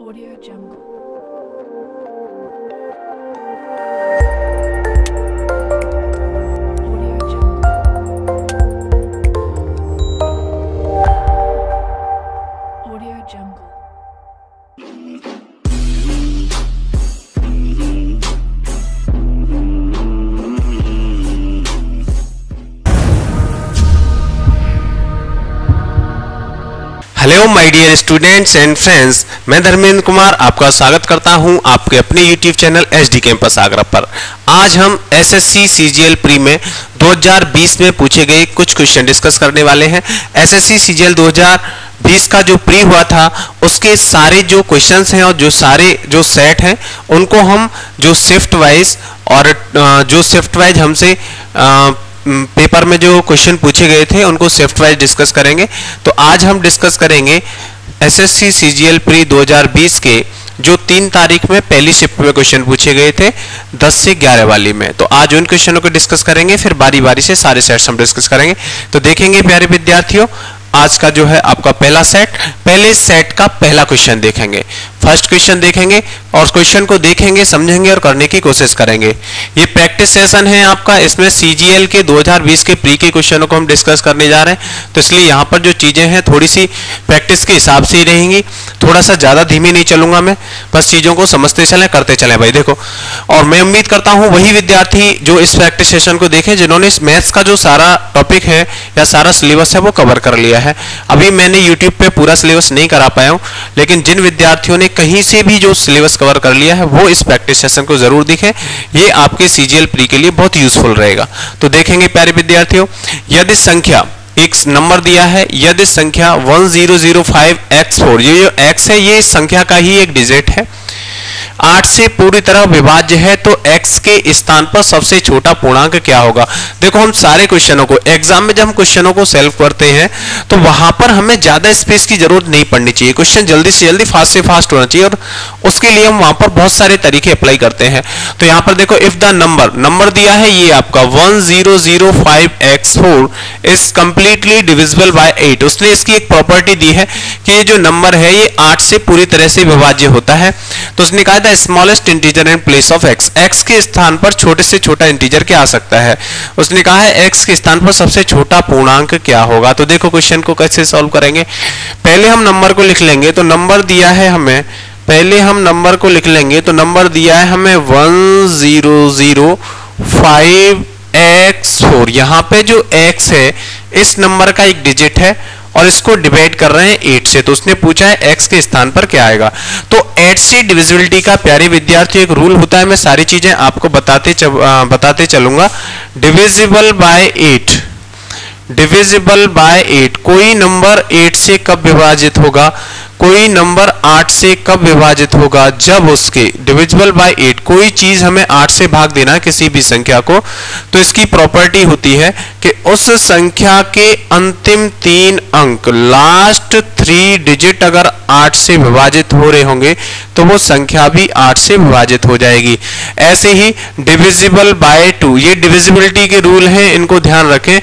Audio Jungle. Hello my dear students and friends मैं धर्मेंद्र कुमार आपका स्वागत करता हूँ आपके अपने YouTube channel H D campus Agra पर। आज हम एसएससी सीजीएल प्री में 2020 में पूछे गए कुछ क्वेश्चन डिस्कस करने वाले हैं। एसएससी सीजीएल 2020 का जो प्री हुआ था, उसके सारे जो क्वेश्चंस हैं और जो सारे जो सेट हैं, उनको हम जो शिफ्ट वाइज और जो शिफ्ट वाइज हमसे पेपर में जो क्वेश्चन पूछे गए थे, उनको शिफ्ट वाइज डिस्कस करेंगे। तो आज हम डिस्कस करेंगे एसएससी सीजीएल प्री 2020 के जो तीन तारीख में पहली शिफ्ट में क्वेश्चन पूछे गए थे 10 से 11 वाली में। तो आज उन क्वेश्चनों को डिस्कस करेंगे, फिर बारी बारी से सारे सेट्स हम डिस्कस करेंगे। तो देखेंगे प्यारे विद्यार्थियों, आज का जो है आपका पहला सेट। पहले सेट का पहला क्वेश्चन देखेंगे। फ़र्स्ट क्वेश्चन देखेंगे और क्वेश्चन को देखेंगे, समझेंगे और करने की कोशिश करेंगे। ये प्रैक्टिस सेशन है आपका, इसमें सीजीएल के 2020 के प्री के क्वेश्चनों को हम डिस्कस करने जा रहे हैं। तो इसलिए यहाँ पर जो चीज़ें हैं थोड़ी सी प्रैक्टिस के हिसाब से ही रहेंगी। थोड़ा सा ज़्यादा धीमी नहीं चलूँगा मैं, बस चीज़ों को समझते चले, करते चले भाई, देखो। और मैं उम्मीद करता हूँ वही विद्यार्थी जो इस प्रैक्टिस सेशन को देखे, जिन्होंने मैथ्स का जो सारा टॉपिक है या सारा सिलेबस है, वो कवर कर लिया है। अभी मैंने यूट्यूब पे पूरा सिलेबस नहीं करा पाया हूँ, लेकिन जिन विद्यार्थियों ने कहीं से भी जो सिलेबस कवर कर लिया है, वो इस प्रैक्टिस सेशन को ज़रूर दिखे। ये आपके सीजीएल प्री के लिए बहुत यूजफुल रहेगा। तो देखेंगे प्यारे विद्यार्थियों, यदि संख्या, एक नंबर दिया है, यदि संख्या 1005x4 ये जो x है, ये संख्या का ही एक डिजिट है। 8 से पूरी तरह विभाज्य है तो x के स्थान पर सबसे छोटा पूर्णांक क्या होगा? देखो, हम सारे क्वेश्चनों को एग्ज़ाम में जब हम क्वेश्चनों को सॉल्व करते हैं तो वहाँ पर हमें ज़्यादा स्पेस की ज़रूरत नहीं पड़नी चाहिए। क्वेश्चन जल्दी से जल्दी फास्ट से फास्ट होना चाहिए और उसके लिए हम वहाँ पर बहुत सारे तरीके अप्लाई करते हैं। तो यहाँ पर देखो इफ़ द नंबर नंबर दिया है ये आपका 1005x4 is completely divisible by 8 उसने इसकी एक प्रॉपर्टी दी है कि ये जो नंबर है, ये आठ से पूरी तरह से विभाज्य होता है। तो उसने कहा था smallest integer in place of X X के स्थान पर छोटे से छोटा इंटीजर क्या आ सकता है? उसने कहा है, x के स्थान पर सबसे छोटा पूर्णांक क्या होगा? तो देखो क्वेश्चन को कैसे सॉल्व करेंगे। पहले हम नंबर को लिख लेंगे तो नंबर दिया है हमें। पहले हम नंबर को लिख लेंगे तो नंबर दिया है हमें one zero zero five X four यहाँ पे जो x है, इस नंबर का एक डिजिट है। और इसको डिवाइड कर रहे हैं एट से। तो उसने पूछा है एक्स के स्थान पर क्या आएगा? तो एट से डिविजिबिलिटी का प्यारे विद्यार्थी एक रूल होता है मैं सारी चीज़ें आपको बताते चब, आ, बताते चलूँगा। Divisible by 8 divisible by eight कोई नंबर एट से कब विभाजित होगा? कोई नंबर आठ से कब विभाजित होगा? जब उसके डिविजिबल बाय एट कोई चीज़ हमें आठ से भाग देना किसी भी संख्या को तो इसकी प्रॉपर्टी होती है कि उस संख्या के अंतिम तीन अंक लास्ट थ्री डिजिट अगर आठ से विभाजित हो रहे होंगे तो वो संख्या भी आठ से विभाजित हो जाएगी। ऐसे ही डिविजिबल बाय टू ये डिविजिबिलिटी के रूल हैं, इनको ध्यान रखें।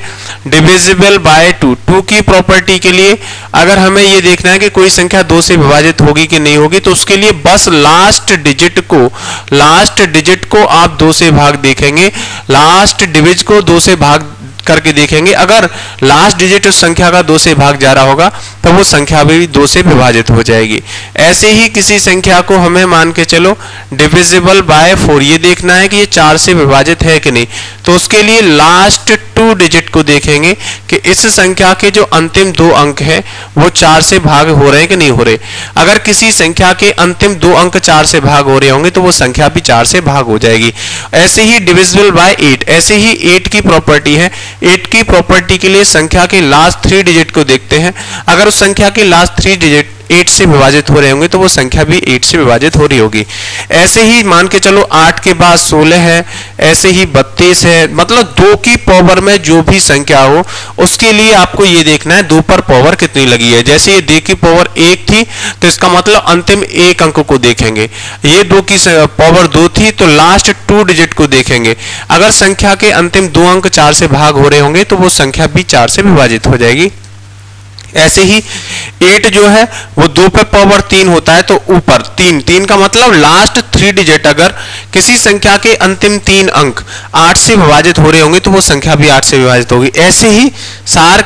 डिविजिबल बाय 2 2 की प्रॉपर्टी के लिए अगर हमें ये देखना है कि कोई संख्या दो से विभाजित होगी कि नहीं होगी तो उसके लिए बस लास्ट डिजिट को लास्ट डिजिट को आप दो से भाग देखेंगे। लास्ट डिविज को दो से भाग करके देखेंगे। अगर लास्ट डिजिट उस संख्या का दो से भाग जा रहा होगा तो वो संख्या भी दो से विभाजित हो जाएगी। ऐसे ही किसी संख्या को हमें मान के चलो डिविजिबल बाय फोर ये देखना है कि ये चार से विभाजित है कि नहीं। तो उसके लिए लास्ट टू डिजिट को देखेंगे कि इस संख्या के जो अंतिम दो अंक है, वो चार से भाग हो रहे हैं कि नहीं हो रहे। अगर किसी संख्या के अंतिम दो अंक चार से भाग हो रहे होंगे तो वो संख्या भी चार से भाग हो जाएगी। ऐसे ही डिविजिबल बाय एट ऐसे ही एट की प्रॉपर्टी है एट की प्रॉपर्टी के लिए संख्या के लास्ट थ्री डिजिट को देखते हैं। अगर उस संख्या के लास्ट थ्री डिजिट 8 से विभाजित हो रहे होंगे तो वो संख्या भी एट से विभाजित हो रही होगी। ऐसे ही मान के चलो, आठ के बाद 16 है, ऐसे ही 32 है मतलब दो की पावर में जो भी संख्या हो, उसके लिए आपको ये देखना है, दो पर पावर कितनी लगी है। जैसे ये दो की पावर एक थी तो इसका मतलब अंतिम एक अंक को देखेंगे। ये दो की पावर दो थी तो लास्ट टू डिजिट को देखेंगे। अगर संख्या के अंतिम दो अंक चार से भाग हो रहे होंगे तो वो संख्या भी चार से विभाजित हो जाएगी। ऐसे ही एट जो है, वो दो पे पावर तीन होता है तो ऊपर तीन। तीन का मतलब लास्ट थ्री डिजिट अगर किसी संख्या के अंतिम तीन अंक आठ से विभाजित हो रहे होंगे तो वो संख्या भी आठ से विभाजित होगी। ऐसे ही सार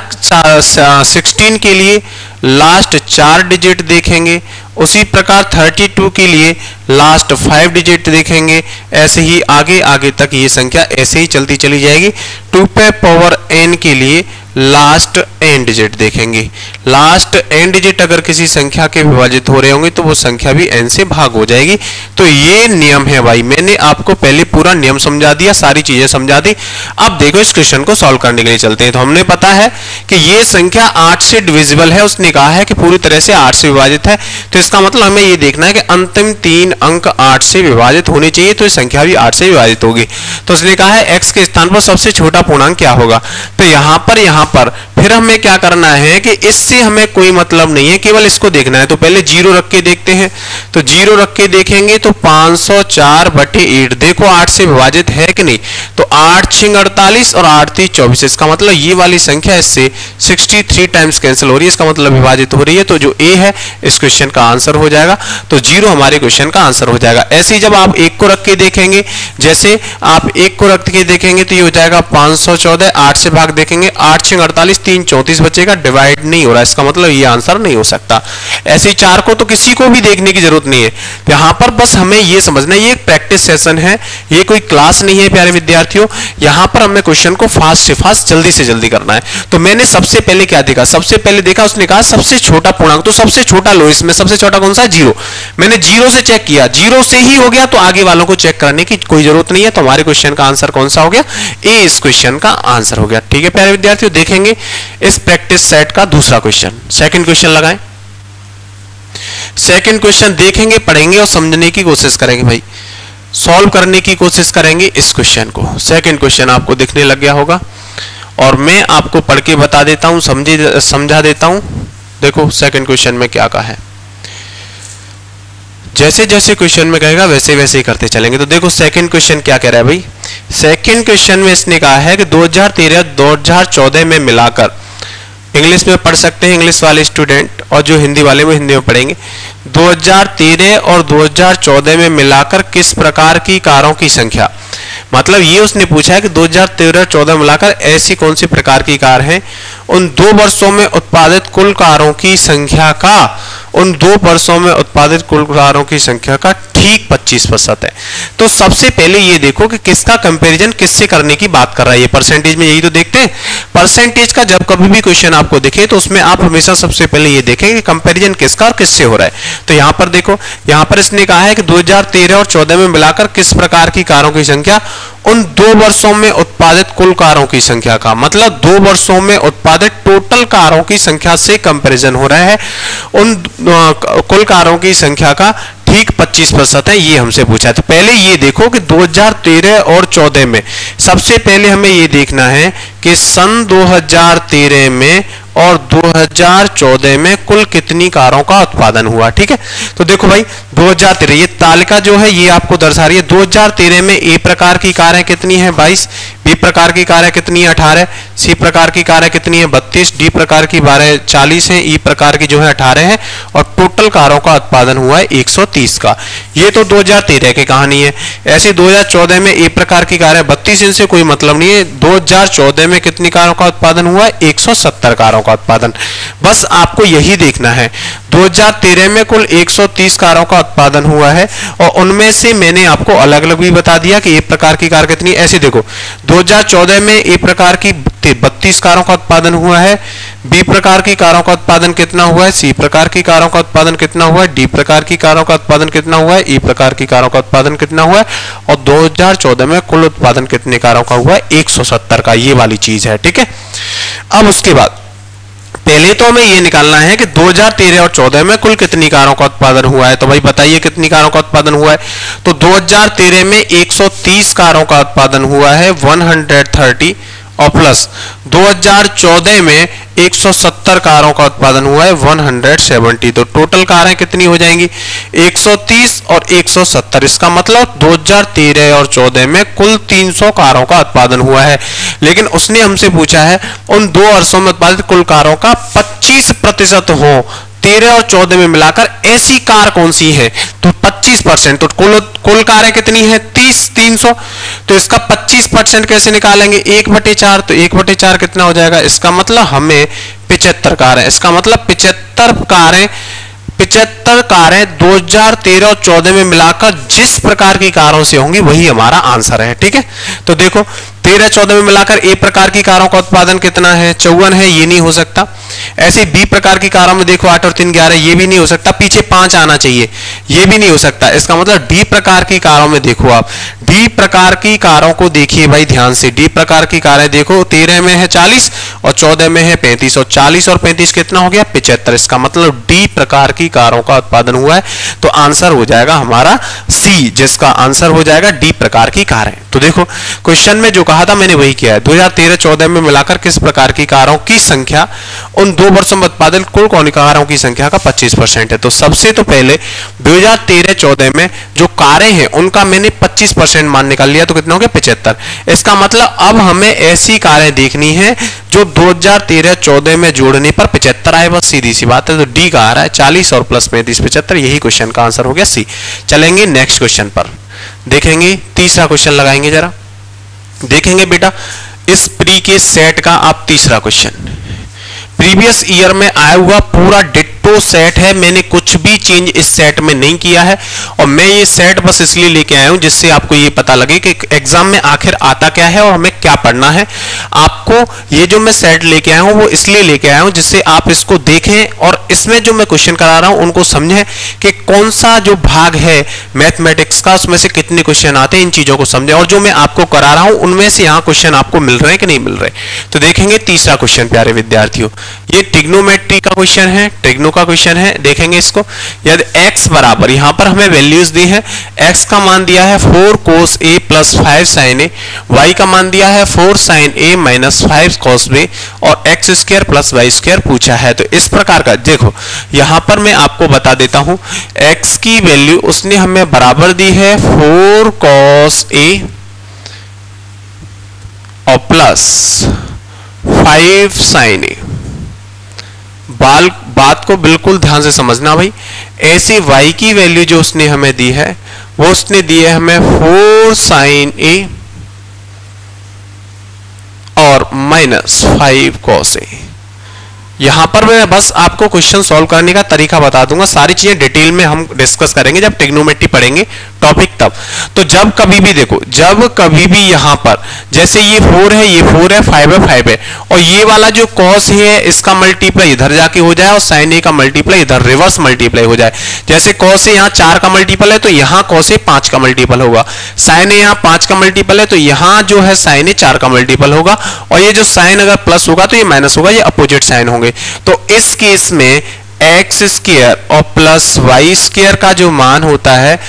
सिक्सटीन के लिए लास्ट चार डिजिट देखेंगे, उसी प्रकार 32 के लिए लास्ट फाइव डिजिट देखेंगे। ऐसे ही आगे आगे तक ये संख्या ऐसे ही चलती चली जाएगी। टू पे पावर एन के लिए लास्ट एंड डिजिट देखेंगे। लास्ट एंड डिजिट अगर किसी संख्या के विभाजित हो रहे होंगे तो वो संख्या भी एन से भाग हो जाएगी। तो ये नियम है भाई, मैंने आपको पहले पूरा नियम समझा दिया, सारी चीज़ें समझा दी। अब देखो इस क्वेश्चन को सॉल्व करने के लिए चलते हैं। तो हमने पता है कि ये संख्या आठ से डिविजिबल है, उसने कहा है कि पूरी तरह से आठ से विभाजित है। तो इसका मतलब हमें ये देखना है कि अंतिम तीन अंक आठ से विभाजित होने चाहिए तो संख्या भी आठ से विभाजित होगी। तो उसने कहा है एक्स के स्थान पर सबसे छोटा पूर्णांक क्या होगा? तो यहाँ पर, यहाँ पर फिर हमें क्या करना है कि इससे हमें कोई मतलब नहीं है, केवल इसको देखना है। तो पहले ज़ीरो रख के देखते हैं। तो ज़ीरो रख के देखेंगे तो 504 बटे एट देखो आठ से विभाजित है कि नहीं? तो आठ छिंग अड़तालीस और आठ तीस चौबीस। इसका मतलब ये वाली संख्या इससे 63 टाइम्स कैंसिल हो रही है। इसका मतलब विभाजित हो रही है। तो जो ए है, इस क्वेश्चन का आंसर हो जाएगा। तो ज़ीरो हमारे क्वेश्चन का आंसर हो जाएगा। ऐसे ही जब आप एक को रख के देखेंगे, जैसे आप एक को रख के देखेंगे तो ये हो जाएगा 514 आठ से भाग देखेंगे। आठ छिंग अड़तालीस तीन चौंतीस बचेगा डिवाइड नहीं हो रहा, इसका मतलब ये आंसर नहीं हो सकता। ऐसे चार को तो किसी को भी देखने की ज़रूरत नहीं है। यहाँ पर बस हमें ये समझना ये एक प्रैक्टिस सेशन है, ये कोई क्लास नहीं है, प्यारे विद्यार्थियों। यहाँ पर हमें क्वेश्चन को फास्ट से फास्ट जल्दी से जल्दी करना है। तो मैंने सबसे पहले क्या देखा? सबसे पहले देखा, उसने कहा, सबसे छोटा पूर्णांक तो सबसे छोटा लो इसमें सबसे छोटा कौन सा? ज़ीरो मैंने ज़ीरो से चेक किया। ज़ीरो से ही हो गया तो आगे वालों को चेक करने की कोई ज़रूरत नहीं है। तो हमारे क्वेश्चन का आंसर कौन सा हो गया? ए इस क्वेश्चन का आंसर हो गया। ठीक है, प्यारे विद्यार्थियों, देखेंगे। इस प्रैक्टिस सेट का दूसरा क्वेश्चन सेकंड क्वेश्चन लगाएँ. सेकंड क्वेश्चन देखेंगे, पढ़ेंगे और समझने की कोशिश करेंगे भाई. सॉल्व करने की कोशिश करेंगे इस क्वेश्चन को. सेकंड क्वेश्चन आपको दिखने लग गया होगा. और मैं आपको पढ़ के बता देता हूँ, समझे, समझा देता हूँ. देखो सेकंड क्वेश्चन में क्या कहा है. जैसे जैसे क्वेश्चन में कहेगा, वैसे वैसे ही करते चलेंगे। तो देखो सेकंड क्वेश्चन क्या कह रहा है भाई? सेकंड क्वेश्चन में इसने कहा है कि 2013 2014 में मिलाकर इंग्लिश में पढ़ सकते हैं इंग्लिश वाले स्टूडेंट और जो हिंदी वाले, वो हिंदी में पढ़ेंगे। 2013 और 2014 में मिलाकर किस प्रकार की कारों की संख्या? मतलब ये उसने पूछा है कि 2013-14 मिलाकर ऐसी कौन सी प्रकार की कार हैं? उन दो वर्षों में उत्पादित कुल कारों की संख्या का उन दो वर्षों में उत्पादित कुल कारों की संख्या का ठीक 25 प्रतिशत है। तो सबसे पहले ये देखो कि किसका कंपैरिजन किससे करने की बात कर रहा है। ये परसेंटेज में यही तो देखते हैं। परसेंटेज का जब कभी भी क्वेश्चन आपको दिखे तो उसमें आप हमेशा सबसे पहले ये देखें कि कंपैरिजन किसका और किससे हो रहा है। तो यहाँ पर देखो, यहाँ पर इसने कहा है कि 2013 और 14 में मिलाकर किस प्रकार की कारों की संख्या उन दो वर्षों में उत्पादित कुल कारों की संख्या का मतलब दो वर्षों में उत्पादित टोटल कारों की संख्या से कंपैरिजन हो रहा है। उन कुल कारों की संख्या का ठीक 25 प्रतिशत है, ये हमसे पूछा तो पहले ये देखो कि 2013 और 14 में सबसे पहले हमें ये देखना है कि सन 2013 में और 2014 में कुल कितनी कारों का उत्पादन हुआ, ठीक है? तो देखो भाई 2013 ये तालिका जो है, ये आपको दर्शा रही है। 2013 में ए प्रकार की कारें कितनी है 22 बी प्रकार की कारें कितनी है? 18 सी प्रकार की कारें कितनी है? 32 डी प्रकार की बारह 40 है। ई प्रकार की जो है 18 है। और टोटल कारों का उत्पादन हुआ है 130 का। ये तो 2013 की कहानी है। ऐसी 2014 में ए प्रकार की कारें बत्तीस इनसे कोई मतलब नहीं है। 2014 में कितनी कारों का उत्पादन हुआ है? 170 कारों का उत्पादन। बस आपको यही देखना है। 2013 में कुल 130 कारों का उत्पादन हुआ है। और उनमें से मैंने आपको अलग अलग भी बता दिया कि एक प्रकार की कार कितनी ऐसे देखो 2014 में ए प्रकार की बत्तीस कारों का उत्पादन हुआ है, बी प्रकार की कारों का उत्पादन कितना हुआ है, सी प्रकार की कारों का उत्पादन कितना हुआ है, डी प्रकार की कारों का उत्पादन कितना हुआ है, ई प्रकार की कारों का उत्पादन कितना हुआ है, और 2014 में कुल उत्पादन कितने कारों का हुआ है 170 का, ये वाली चीज़ है, ठीक है? अब उसके बाद पहले तो हमें ये निकालना है कि 2013 और 14 में कुल कितनी कारों का उत्पादन हुआ है? तो भाई बताइए कितनी कारों का उत्पादन हुआ है? तो 2013 में 130 कारों का उत्पादन हुआ है 130 और प्लस 2014 में 170 कारों का उत्पादन हुआ है 170 तो टोटल कारें कितनी हो जाएँगी? 130 और 170 इसका मतलब 2013 और 14 में कुल 300 कारों का उत्पादन हुआ है। लेकिन उसने हमसे पूछा है, उन दो वर्षों में उत्पादित कुल कारों का 25 प्रतिशत हो तेरह और चौदह में मिलाकर ऐसी कार कौन सी है? तो 25 परसेंट। तो कुल कुल कारें कितनी है? 30 300 तो इसका 25 परसेंट कैसे निकालेंगे? एक बटे चार तो एक बटे चार कितना हो जाएगा? इसका मतलब हमें पिचहत्तर कारें इसका मतलब पिचहत्तर कारें पिचहत्तर कारें 2013 और 14 में मिलाकर जिस प्रकार की कारों से होंगी, वही हमारा आंसर है। ठीक है? तो देखो तेरह चौदह में मिलाकर ए प्रकार की कारों का उत्पादन कितना है? चौवन है, ये नहीं हो सकता। ऐसे बी प्रकार की कारों में देखो आठ और तीन ग्यारह, ये भी नहीं हो सकता। पीछे पाँच आना चाहिए, ये भी नहीं हो सकता। इसका मतलब डी प्रकार की कारों में देखो आप। डी प्रकार की कारों को देखिए भाई ध्यान से। डी प्रकार की कारें देखो, तेरह में है चालीस और चौदह में है पैंतीस। और चालीस और पैंतीस कितना हो गया? पिछहत्तर इसका मतलब डी प्रकार की कारों का उत्पादन हुआ है तो आंसर हो जाएगा हमारा सी, जिसका आंसर हो जाएगा डी प्रकार की कारें। तो देखो, क्वेश्चन में जो कहा था, मैंने वही किया है। 2013-14 में मिलाकर किस प्रकार की कारों की संख्या, उन दो वर्षों में उत्पादन कुल कारों की संख्या का 25 परसेंट है। तो सबसे तो पहले 2013-14 में जो कारें हैं, उनका मैंने 25 परसेंट मान निकाल लिया तो कितना हो गया पिछहत्तर इसका मतलब अब हमें ऐसी कारें देखनी है, जो 2013-14 में जोड़ने पर पिछहत्तर आए, बस सीधी सी बात है तो डी का आ रहा है, चालीस और प्लस पैंतीस पिछहत्तर यही क्वेश्चन का आंसर हो गया सी। चलेंगे नेक्स्ट क्वेश्चन पर। देखेंगे, तीसरा क्वेश्चन लगाएँगे जरा। देखेंगे बेटा, इस प्री के सेट का आप तीसरा क्वेश्चन प्रीवियस ईयर में आया हुआ पूरा डिट तो सेट है, मैंने कुछ भी चेंज इस सेट में नहीं किया है और मैं ये सेट बस इसलिए लेके आया हूँ जिससे आपको ये पता लगे कि एग्ज़ाम में आखिर आता क्या है और हमें क्या पढ़ना है। आपको ये जो मैं सेट लेके आया हूँ, वो इसलिए लेके आया हूँ जिससे आप इसको देखें और इसमें जो मैं क्वेश्चन करा रहा हूँ, उनको समझें कि कौन सा जो भाग है मैथमेटिक्स का, उसमें से कितने क्वेश्चन आते हैं, इन चीज़ों को समझें। और जो मैं आपको करा रहा हूँ, उनमें से यहाँ क्वेश्चन आपको मिल रहे हैं कि नहीं मिल रहे तो देखेंगे तीसरा क्वेश्चन प्यारे विद्यार्थियों। ये टिग्नोमेट्री का क्वेश्चन है टिग्नो का क्वेश्चन है, देखेंगे इसको। यदि x बराबर, यहाँ पर हमें वैल्यूज़ दी है, x का मान दिया है four cos A plus five sine A Y का मान दिया है four sine A minus five cos B और X square plus Y square पूछा है। तो इस प्रकार का, देखो, यहाँ पर मैं आपको बता देता हूँ, x की वैल्यू उसने हमें बराबर दी है फोर कॉस ए और प्लस फाइव साइन ए बाल बात को बिल्कुल ध्यान से समझना भाई। ऐसी वाई की वैल्यू जो उसने हमें दी है, वो उसने दी है हमें फोर साइन ए और माइनस फाइव कॉस ए यहाँ पर मैं बस आपको क्वेश्चन सॉल्व करने का तरीका बता दूँगा। सारी चीज़ें डिटेल में हम डिस्कस करेंगे जब टेक्नोमेट्री पढ़ेंगे टॉपिक तब। तो जब कभी भी देखो, जब कभी भी यहाँ पर, जैसे ये फोर है, ये फोर है फाइव है फाइव है, और ये वाला जो कॉस है, इसका मल्टीप्लाई इधर जाके हो जाए और साइन ए का मल्टीप्लाई इधर रिवर्स मल्टीप्लाई हो जाए। जैसे कॉस ए यहाँ चार का मल्टीपल है तो यहाँ कॉस ए पाँच का मल्टीपल होगा। साइन ए यहाँ पाँच का मल्टीपल है तो यहाँ जो है साइन ए चार का मल्टीपल होगा। और ये जो साइन अगर प्लस होगा तो ये माइनस होगा, ये अपोजिट साइन होंगे। तो इस केस में एक्स स्क्र और प्लस वाई स्क्र का जो मान होता है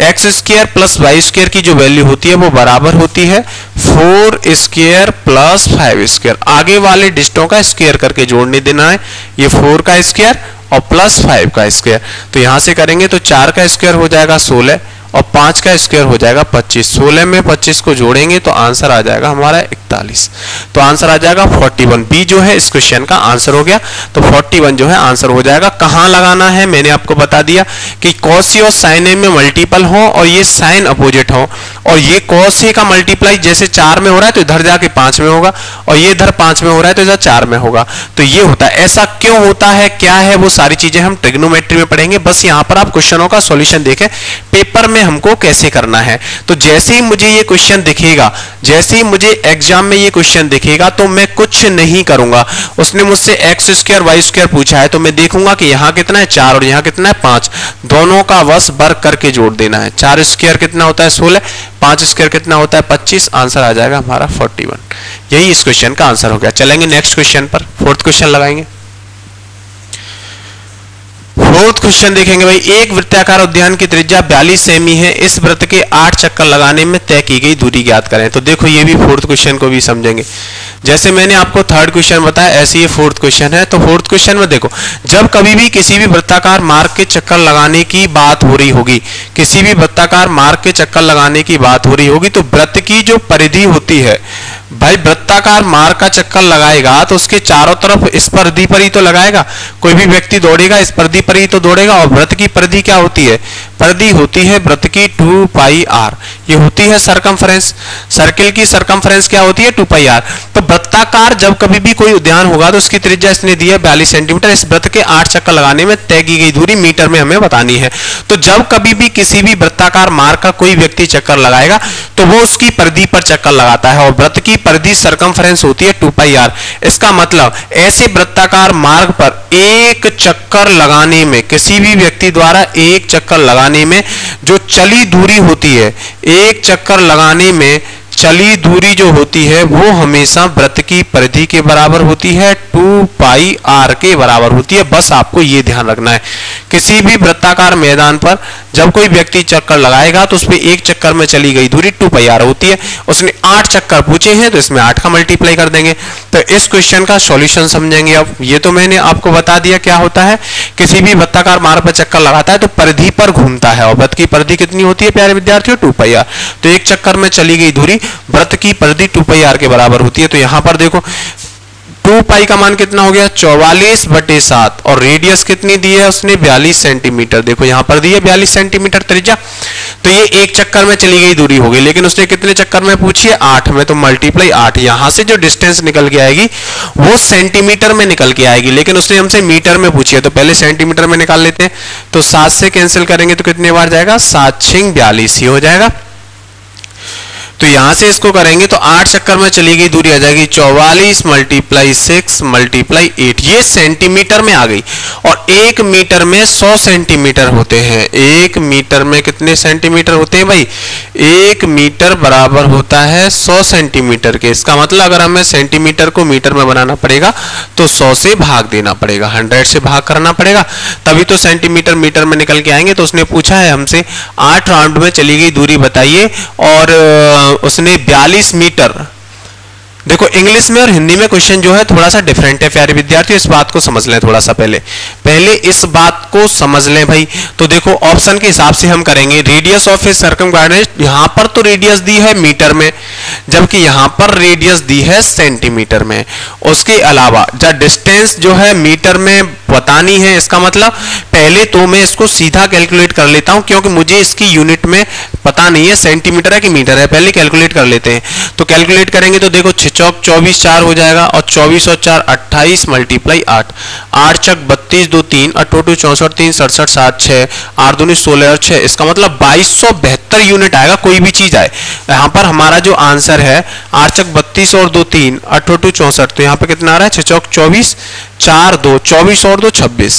X square plus Y square की जो वैल्यू होती है, वो बराबर होती है four square plus five square आगे वाले डिस्टों का स्क्र करके जोड़ने देना है। ये फोर का स्क्र और प्लस फाइव का स्क्र तो यहाँ से करेंगे तो चार का स्क्र हो जाएगा सोलह। और पाँच का स्क्वायर हो जाएगा पच्चीस। सोलह में पच्चीस को जोड़ेंगे तो आंसर आ जाएगा हमारा इकतालीस। तो आंसर आ जाएगा फोर्टी वन। बी जो है, इस क्वेश्चन का आंसर हो गया। तो फोर्टी वन जो है, आंसर हो जाएगा। कहाँ लगाना है? मैंने आपको बता दिया कि कॉसी और साइन ए में मल्टीपल हो और ये साइन अपोजिट हो। और ये कॉस ए का मल्टीप्लाई जैसे चार में हो रहा है तो इधर जाके पाँच में होगा। और ये इधर पाँच में हो रहा है तो इधर चार में होगा। तो ये होता है। ऐसा क्यों होता है? क्या है वो सारी चीज़ें हम ट्रिग्नोमेट्री में पढ़ेंगे। बस यहाँ पर आप क्वेश्चनों का सोल्यूशन देखें। पेपर में हमको कैसे करना है? तो जैसे ही मुझे ये क्वेश्चन दिखेगा, जैसे ही मुझे एग्ज़ाम में ये क्वेश्चन दिखेगा तो मैं कुछ नहीं करूँगा। उसने मुझसे एक्स स्क्र वाई स्क्र पूछा है तो मैं देखूँगा कि यहाँ कितना है चार और यहाँ कितना है पाँच। दोनों का वस वर्क करके जोड़ देना है। चार स्क्र कितना होता है? सोलह। पाँच स्क्र कितना होता है? पच्चीस। आंसर आ जाएगा हमारा फोर्टी यही इस क्वेश्चन का आंसर हो गया। चलेंगे नेक्स्ट क्वेश्चन पर। फोर्थ क्वेश्चन लगाएँगे। फोर्थ क्वेश्चन देखेंगे भाई। एक वृत्ताकार उद्यान की त्रिज्या 42 सेमी है। इस वृत्त के आठ चक्कर लगाने में तय की गई दूरी ज्ञात करें। तो देखो, ये भी फोर्थ क्वेश्चन को भी समझेंगे। जैसे मैंने आपको थर्ड क्वेश्चन बताया, ऐसे ये फोर्थ क्वेश्चन है। तो फोर्थ क्वेश्चन में देखो, जब कभी भी किसी भी वृत्ताकार मार्ग के चक्कर लगाने की बात हो रही होगी, किसी भी वृत्ताकार मार्ग के चक्कर लगाने की बात हो रही होगी तो वृत्त की जो परिधि होती है, भाई वृत्ताकार मार्ग का चक्कर लगाएगा तो उसके चारों तरफ़ इस परिधि पर ही तो लगाएगा। कोई भी व्यक्ति दौड़ेगा इस परिधि पर ही तो दौड़ेगा। और वृत्त की परिधि क्या होती है? परिधि होती है वृत्त की टू पाई आर। ये होती है सरकमफ्रेंस सर्किल की सरकमफ्रेंस क्या होती है? Two pi r. तो वृत्ताकार जब कभी भी कोई उद्यान होगा तो उसकी त्रिज्या इसने दी है बयालीस सेंटीमीटर इस वृत्त के आठ चक्कर लगाने में तय की गई दूरी मीटर में हमें बतानी है। तो जब कभी भी किसी भी वृत्ताकार मार्ग का कोई व्यक्ति चक्कर लगाएगा तो वो उसकी परिधि पर चक्कर लगाता है। और वृत्त की परिधि सरकमफ्रेंस होती है टू पाई आर। इसका मतलब ऐसे वृत्ताकार मार्ग पर एक चक्कर लगाने में, किसी भी व्यक्ति द्वारा एक चक्कर लगाने में जो चली दूरी होती है, एक चक्कर लगाने में चली दूरी जो होती है, वो हमेशा व्रत की परिधि के बराबर होती है, टू पाई आर के बराबर होती है। बस आपको ये ध्यान रखना है। किसी भी वृत्ताकार मैदान पर जब कोई व्यक्ति चक्कर लगाएगा तो उसमें एक चक्कर में चली गई दूरी टू पाई आर होती है। उसने आठ चक्कर पूछे हैं तो इसमें आठ का मल्टीप्लाई कर देंगे। तो इस क्वेश्चन का सॉल्यूशन समझेंगे अब। ये तो मैंने आपको बता दिया क्या होता है। किसी भी वृत्ताकार मार्ग पर चक्कर लगाता है तो परिधि पर घूमता है। और वृत्त की परिधि कितनी होती है, प्यारे विद्यार्थियों? टू पाई आर तो एक चक्कर में चली गई दूरी वृत्त की परिधि टू पाई आर के बराबर होती है। तो यहाँ पर देखो टू पाई का मान कितना हो गया? चौवालीस बटे सात। और रेडियस कितनी दी है उसने? बयालीस सेंटीमीटर देखो, यहाँ पर दी है बयालीस सेंटीमीटर त्रिज्या। तो ये एक चक्कर में चली गई, दूरी होगी लेकिन उसने कितने चक्कर में पूछी? है आठ में। तो मल्टीप्लाई आठ। यहाँ से जो डिस्टेंस निकल के आएगी, वो सेंटीमीटर में निकल के आएगी। लेकिन उसने हमसे मीटर में पूछी है। तो पहले सेंटीमीटर में निकाल लेते हैं। तो सात से कैंसिल करेंगे तो कितने बार जाएगा? सात छिंग बयालीस। ही हो जाएगा। तो यहाँ से इसको करेंगे तो आठ चक्कर में चली गई, दूरी आ जाएगी चौवालीस मल्टीप्लाई सिक्स मल्टीप्लाई एट ये सेंटीमीटर में आ गई। और एक मीटर में सौ सेंटीमीटर होते हैं। एक मीटर में कितने सेंटीमीटर होते हैं भाई? एक मीटर बराबर होता है सौ सेंटीमीटर के। इसका मतलब अगर हमें सेंटीमीटर को मीटर में बनाना पड़ेगा तो सौ से भाग देना पड़ेगा हंड्रेड से भाग करना पड़ेगा। तभी तो सेंटीमीटर मीटर में निकल के आएँगे। तो उसने पूछा है हमसे, आठ राउंड में चली गई, दूरी बताइए। और उसने 42 मीटर देखो इंग्लिश में और हिंदी में क्वेश्चन जो है थोड़ा सा डिफरेंट है, प्यारे विद्यार्थियों, इस बात को समझ लें थोड़ा सा पहले। पहले इस बात को समझ लें भाई। तो देखो ऑप्शन के हिसाब से हम करेंगे। रेडियस ऑफ़ ए सर्कम यहाँ पर तो रेडियस दी है मीटर में, जबकि यहाँ पर रेडियस दी है सेंटीमीटर में। उसके अलावा, जब डिस्टेंस जो है मीटर में बतानी है, इसका मतलब पहले तो मैं इसको सीधा कैलकुलेट कर लेता हूँ, क्योंकि मुझे इसकी यूनिट में पता नहीं है सेंटीमीटर है कि मीटर है, पहले कैलकुलेट कर लेते हैं। तो कैलकुलेट करेंगे तो देखो चौक चौबीस चार हो जाएगा और चौबीस और चार अट्ठाईस मल्टीप्लाई आठ। आठ चक बत्तीस दो तीन अठोटू चौसठ तीन सड़सठ सात छह। आठ दूनी सोलह और छह। इसका मतलब बाईस सौ बेहतर यूनिट आएगा, कोई भी चीज़ आए। यहाँ पर हमारा जो आंसर है, आठ चक बत्तीस और दो तीन अठोटू चौसठ। तो यहाँ पर कितना आ रहा है? छह चौक चौबीस, चार दो, चौबीस और दो छब्बीस।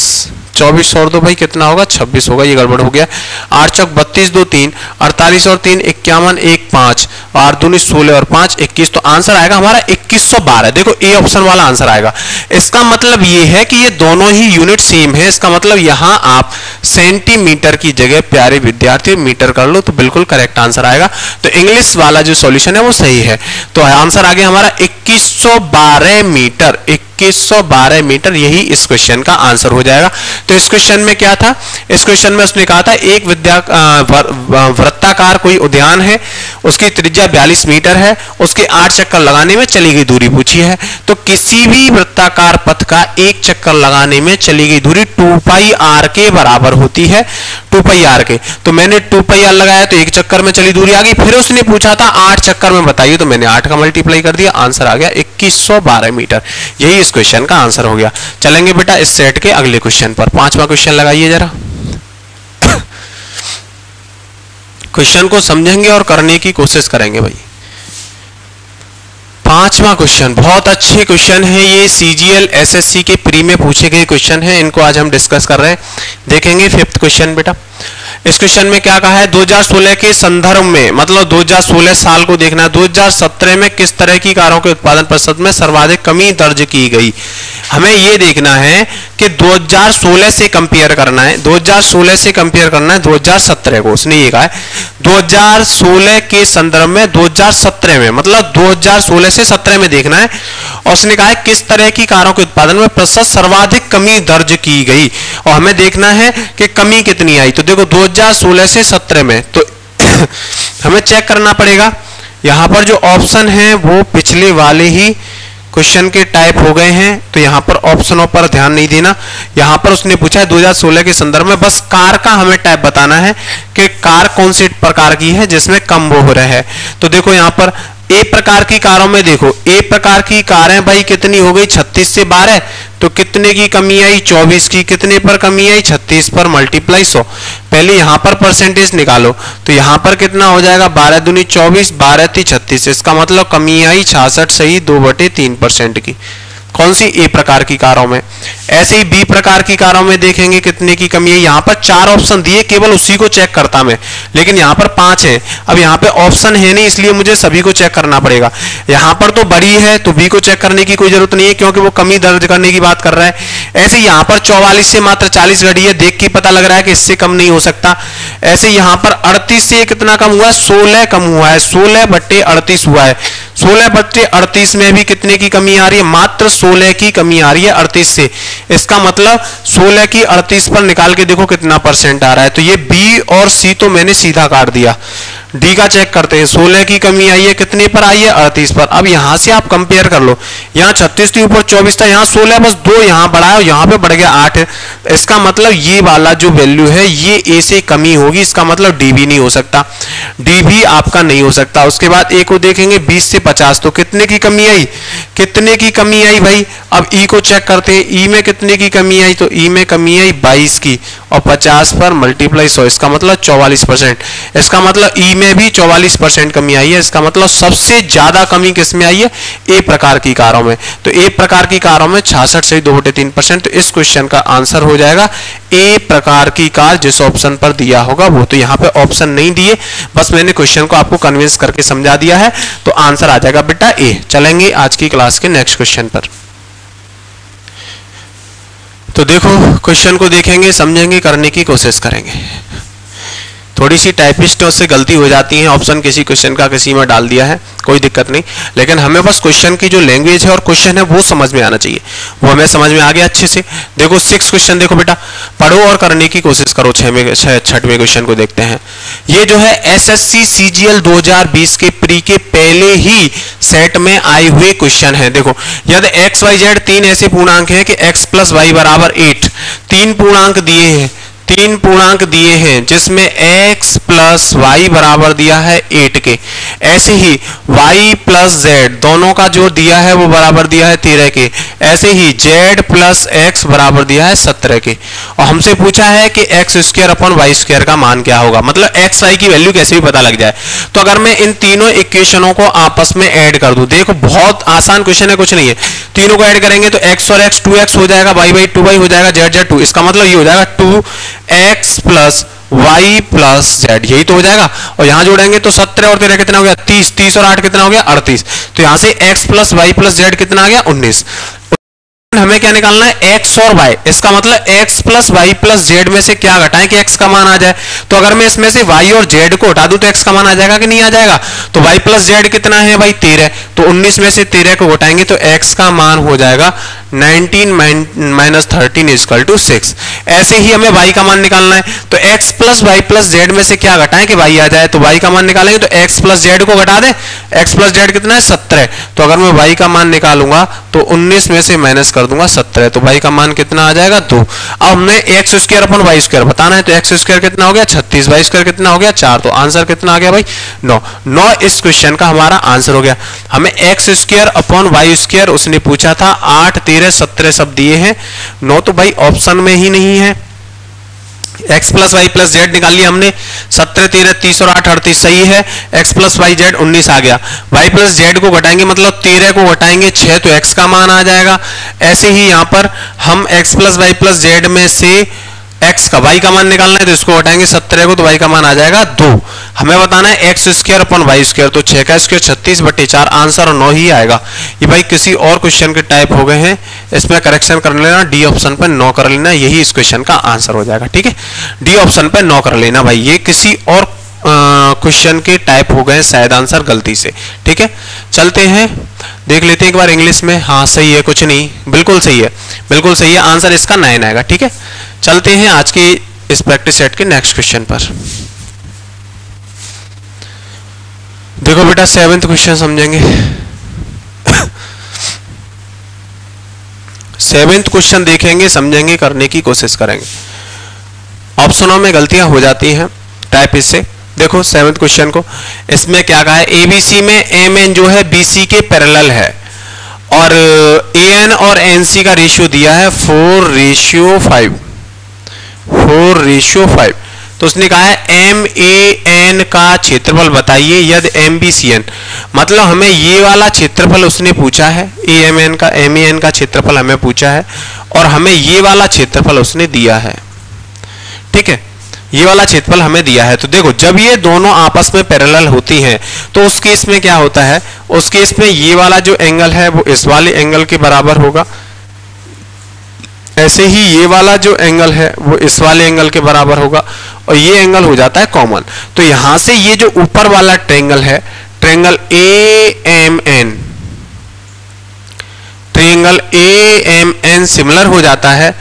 चौबीस और दो भाई, कितना होगा? छब्बीस होगा, ये गड़बड़ हो गया। आठ चौक बत्तीस, दो, तीन, अड़तालीस और तीन, इक्यावन, एक, पाँच, और दूनी सोलह और पाँच, इक्कीस तो आंसर आएगा हमारा इक्कीस सौ बारह। देखो, ए ऑप्शन वाला आंसर आएगा। इसका मतलब ये है कि ये दोनों ही यूनिट सेम है। इसका मतलब यहाँ आप सेंटीमीटर की जगह प्यारे विद्यार्थी, मीटर कर लो तो बिल्कुल करेक्ट आंसर आएगा। तो इंग्लिश वाला जो सॉल्यूशन है, वो सही है। तो आंसर आ गया हमारा इक्कीस मीटर 2112 मीटर, यही इस क्वेश्चन का आंसर हो जाएगा। तो इस क्वेश्चन में क्या था? इस क्वेश्चन में उसने कहा था, एक विद्या वृत्ताकार कोई उद्यान है, उसकी त्रिज्या 42 मीटर है, उसके आठ चक्कर लगाने में चली गई दूरी पूछी है। तो किसी भी वृत्ताकार पथ का एक चक्कर लगाने में चली गई दूरी टू पाई आर के बराबर होती है, टू पाई आर के। तो मैंने टू पाई आर लगाया तो एक चक्कर में चली दूरी आ गई। फिर उसने पूछा था, आठ चक्कर में बताइए तो मैंने आठ का मल्टीप्लाई कर दिया आंसर आ गया, इक्कीस मीटर। यही इस क्वेश्चन का आंसर हो गया। चलेंगे बेटा इस सेट के अगले क्वेश्चन पर। पांचवा क्वेश्चन लगाइए जरा। क्वेश्चन को समझेंगे और करने की कोशिश करेंगे भाई। पांचवा क्वेश्चन बहुत अच्छे क्वेश्चन है ये। सीजीएल एसएससी के प्री में पूछे गए क्वेश्चन है। इनको आज हम डिस्कस कर रहे हैं। देखेंगे फिफ्थ क्वेश्चन बेटा। इस क्वेश्चन में क्या कहा है? 2016 के संदर्भ में मतलब 2016 साल को देखना है 2017 में किस तरह की कारों के उत्पादन प्रतिशत में सर्वाधिक कमी दर्ज की गई? हमें यह देखना है कि 2016 से कंपेयर करना है 2016 से कंपेयर करना है 2017 को, उसने ये कहा है। 2016 के संदर्भ में 2017 में मतलब 2016 से 17 में देखना है, और उसने कहा है किस तरह की कारों के उत्पादन में प्रतिशत सर्वाधिक कमी दर्ज की गई? और हमें देखना है कि कमी कितनी आई तो देखो 2016 से 17 में तो हमें चेक करना पड़ेगा। यहाँ पर जो ऑप्शन है, वो पिछले वाले ही क्वेश्चन के टाइप हो गए हैं तो यहाँ पर ऑप्शनों पर ध्यान नहीं देना। यहाँ पर उसने पूछा है 2016 के संदर्भ में बस कार का हमें टाइप बताना है कि कार कौन सी प्रकार की है, जिसमें कम वो हो रहा है। तो देखो, यहाँ पर ए प्रकार की कारों में देखो, ए प्रकार की कारें भाई कितनी हो गई? 36 से 12 तो कितने की कमी आई? 24 की कितने पर कमी आई? 36 पर मल्टीप्लाई 100 पहले यहाँ पर परसेंटेज निकालो। तो यहाँ पर कितना हो जाएगा? 12 दुनी 24 12 थी 36 इसका मतलब कमी आई छियासठ सही, दो बटे तीन परसेंट की। कौन सी ए प्रकार की कारों में? ऐसे ही बी प्रकार की कारों में देखेंगे कितने की कमी है। यहाँ पर चार ऑप्शन दिए, केवल उसी को चेक करता मैं। लेकिन यहाँ पर पाँच है। अब यहाँ पे ऑप्शन है नहीं, इसलिए मुझे सभी को चेक करना पड़ेगा। यहाँ पर तो बड़ी है तो बी को चेक करने की कोई ज़रूरत नहीं है, क्योंकि वो कमी दर्ज करने की बात कर रहा है। ऐसे यहाँ पर चौवालीस से मात्र चालीस घड़ी है, देख के पता लग रहा है कि इससे कम नहीं हो सकता। ऐसे यहाँ पर अड़तीस से कितना कम हुआ है? सोलह कम हुआ है। सोलह बट्टे अड़तीस हुआ है। सोलह बट्टे अड़तीस में भी कितने की कमी आ रही है? मात्र सोलह की कमी आ रही है अड़तीस से। इसका मतलब सोलह की अड़तीस पर निकाल के देखो कितना परसेंट आ रहा है। तो ये बी और सी तो मैंने सीधा काट दिया। डी का चेक करते हैं। सोलह की कमी आई है, कितने पर आई है? अड़तीस पर। अब यहाँ से आप कंपेयर कर लो। यहाँ छत्तीस के ऊपर चौबीस था, यहाँ सोलह, बस दो यहाँ बढ़ा है यहाँ पे बढ़ गया आठ। इसका मतलब ये वाला जो वैल्यू है, ये ए से कमी होगी। इसका मतलब डी भी नहीं हो सकता। डी भी आपका नहीं हो सकता। उसके बाद ए को देखेंगे, बीस से पचास तो कितने की कमी आई? कितने की कमी आई भाई? अब ई को चेक करते हैं, ई में कितने की कमी आई? तो ई में कमी आई बाईस की, और पचास पर मल्टीप्लाई सौ, इसका मतलब चौवालीस परसेंट। इसका मतलब ई में भी 44 परसेंट कमी आई है, इसका मतलब सबसे ज़्यादा कमी किसमें आई है? ए प्रकार की कारों में। तो ए प्रकार की कारों में छियासठ से दो बटे तीन परसेंट तो इस क्वेश्चन का आंसर हो जाएगा। ए प्रकार की कार जिस ऑप्शन पर दिया होगा, वो तो यहाँ पे ऑप्शन नहीं दिए। बस मैंने क्वेश्चन को आपको कन्विंस करके समझा दिया है। तो आंसर आ जाएगा बेटा ए चलेंगे आज की क्लास के नेक्स्ट क्वेश्चन पर। तो देखो क्वेश्चन को देखेंगे, समझेंगे, करने की कोशिश करेंगे। थोड़ी सी टाइपिस्टों से गलती हो जाती है ऑप्शन किसी क्वेश्चन का किसी में डाल दिया है, कोई दिक्कत नहीं। लेकिन हमें बस क्वेश्चन की जो लैंग्वेज है और क्वेश्चन है, वो समझ में आना चाहिए। वो हमें समझ में आ गया अच्छे से। देखो सिक्स क्वेश्चन देखो बेटा, पढ़ो और करने की कोशिश करो छठवें छठवें क्वेश्चन को देखते हैं। ये जो है S S C C G L दो हज़ार बीस के प्री के पहले ही सेट में आए हुए क्वेश्चन है। देखो, यदि एक्स वाई जेड तीन ऐसे पूर्णांक है कि एक्स प्लस वाई बराबर एट तीन पूर्णांक दिए हैं। तीन पूर्णांक दिए हैं, जिसमें x प्लस वाई बराबर दिया है एट के। ऐसे ही y प्लस जेड दोनों का जो दिया है, वो बराबर दिया है तेरह के। ऐसे ही z प्लस एक्स बराबर दिया है सत्रह के। और हमसे पूछा है कि x square upon y square का मान क्या होगा? मतलब एक्स वाई की वैल्यू कैसे भी पता लग जाए। तो अगर मैं इन तीनों इक्वेशनों को आपस में ऐड कर दू, देखो बहुत आसान क्वेश्चन है, कुछ नहीं है। तीनों को ऐड करेंगे तो एक्स और x 2x हो जाएगा वाई बाई टू वाई हो जाएगा जेड जेड टू इसका मतलब ये हो जाएगा two x plus y plus z यही तो हो जाएगा। और यहाँ जोड़ेंगे तो सत्रह और तेरह कितना हो गया? तीस तीस और आठ कितना हो गया? अड़तीस। तो यहाँ से x plus y plus z कितना आ गया? उन्नीस। हमें क्या निकालना है? X और y इसका मतलब x plus y plus z में से क्या घटाएँ कि x का मान आ जाए? तो अगर मैं इसमें से y और z को हटा दूँ तो x का मान आ जाएगा कि नहीं आ जाएगा? तो y प्लस जेड कितना है भाई? 13 तो 19 में से 13 को घटाएँगे तो x का मान हो जाएगा 19 minus thirteen equal to six ऐसे ही हमें y का मान निकालना है। तो x plus y plus z में से क्या घटाएँ कि y आ जाए? तो y का मान निकालेंगे तो x प्लस जेड को घटा दें। X प्लस जेड कितना है? सत्रह। तो अगर मैं y का मान निकालूँगा तो 19 में से माइनस कर दूँगा सत्रह तो भाई का मान कितना आ जाएगा? दो। अब हमने x square upon y square बताना है तो एक्स स्क्र कितना हो गया? छत्तीस। वाई स्क्र कितना हो गया? चार। तो आंसर कितना आ गया भाई? नौ। नौ इस क्वेश्चन का हमारा आंसर हो गया। हमें x square upon y square उसने पूछा था, आठ, तेरह, सत्रह सब दिए हैं। नौ तो भाई ऑप्शन में ही नहीं है। X plus y plus z निकाल लिया हमने। सत्रह, तेरह, तीस और आठ, अड़तीस, सही है। X प्लस वाई जेड उन्नीस आ गया। Y प्लस जेड को घटाएँगे मतलब तेरह को घटाएँगे, छह तो x का मान आ जाएगा। ऐसे ही यहाँ पर हम x plus y plus z में से एक्स का वाई का मान निकालना है तो इसको हटाएँगे सत्तर को तो वाई का मान आ जाएगा दो। हमें बताना है x square upon y square तो छह का स्क्र छत्तीस बटे चार आंसर नौ ही आएगा। ये भाई किसी और क्वेश्चन के टाइप हो गए हैं, इसमें करेक्शन कर लेना डी ऑप्शन पर नौ कर लेना, यही इस क्वेश्चन का आंसर हो जाएगा, ठीक है? डी ऑप्शन पर नौ कर लेना भाई, ये किसी और क्वेश्चन के टाइप हो गए हैं, शायद आंसर गलती से, ठीक है? चलते हैं, देख लेते हैं एक बार इंग्लिश में। हाँ सही है, कुछ नहीं, बिल्कुल सही है, बिल्कुल सही है आंसर इसका नाइन आएगा, ठीक है? चलते हैं आज के इस प्रैक्टिस सेट के नेक्स्ट क्वेश्चन पर। देखो बेटा सेवेंथ क्वेश्चन समझेंगे। सेवेंथ क्वेश्चन देखेंगे, समझेंगे, करने की कोशिश करेंगे। ऑप्शनों में गलतियाँ हो जाती हैं टाइप इससे देखो सेवेंथ क्वेश्चन को, इसमें क्या कहा है? एबीसी में एम एन जो है बीसी के पैरेलल है। और ए एन और एन सी का रेशियो दिया है four ratio five four ratio five. तो उसने कहा है एम ए एन का क्षेत्रफल बताइए, यदि एम बी सी एन। मतलब हमें ये वाला क्षेत्रफल उसने पूछा है, ए एम एन का, एम ए एन का क्षेत्रफल हमें पूछा है, और हमें ये वाला क्षेत्रफल उसने दिया है। ठीक है? ये वाला क्षेत्रफल हमें दिया है। तो देखो, जब ये दोनों आपस में पैरेलल होती हैं तो उस केस में क्या होता है? उस केस में ये वाला जो एंगल है, वो इस वाले एंगल के बराबर होगा। ऐसे ही ये वाला जो एंगल है, वो इस वाले एंगल के बराबर होगा और ये एंगल हो जाता है कॉमन तो यहाँ से ये जो ऊपर वाला ट्रेंगल है triangle A M N triangle A M N similar हो जाता है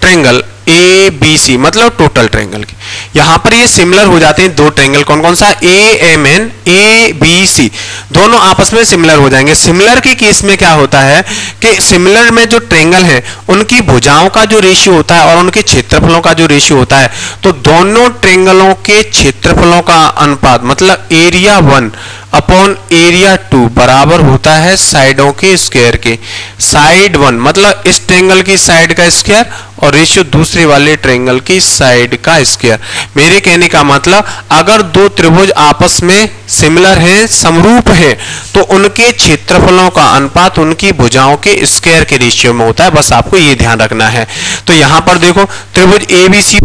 ट्रेंगल ए बी सी मतलब टोटल ट्रेंगल की। यहाँ पर ये सिमिलर हो जाते हैं दो ट्रेंगल कौन कौन सा? A M N A B C दोनों आपस में सिमिलर हो जाएँगे। सिमिलर के केस में क्या होता है कि सिमिलर में जो ट्रेंगल है, उनकी भुजाओं का जो रेशियो होता है और उनके क्षेत्रफलों का जो रेशियो होता है तो दोनों ट्रेंगलों के क्षेत्रफलों का अनुपात मतलब area one upon area two बराबर होता है साइडों के स्क्वायर के। साइड वन मतलब इस ट्रेंगल की साइड का स्क्वायर और रेशियो दूसरे वाले ट्रेंगल की साइड का स्क्वायर मेरे कहने का मतलब अगर दो त्रिभुज आपस में सिमिलर हैं, समरूप हैं तो उनके क्षेत्रफलों का अनुपात उनकी भुजाओं के स्क्वायर के रेशियो में होता है। बस आपको ये ध्यान रखना है। तो यहाँ पर देखो, त्रिभुज एबीसी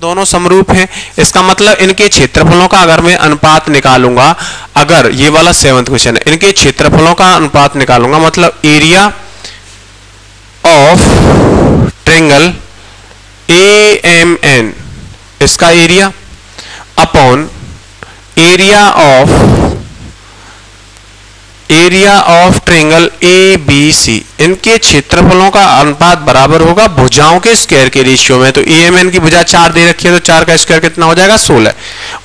दोनों समरूप हैं। इसका मतलब इनके क्षेत्रफलों का अगर मैं अनुपात निकालूँगा, अगर ये वाला सेवंथ क्वेश्चन है, इनके क्षेत्रफलों का अनुपात निकालूँगा मतलब area of triangle A M N इसका area upon area of area of triangle A B C इनके क्षेत्रफलों का अनुपात बराबर होगा भुजाओं के स्क्वायर के रेशियो में। तो ए एम एन की भुजा चार दे रखी है तो चार का स्क्वायर कितना हो जाएगा सोलह।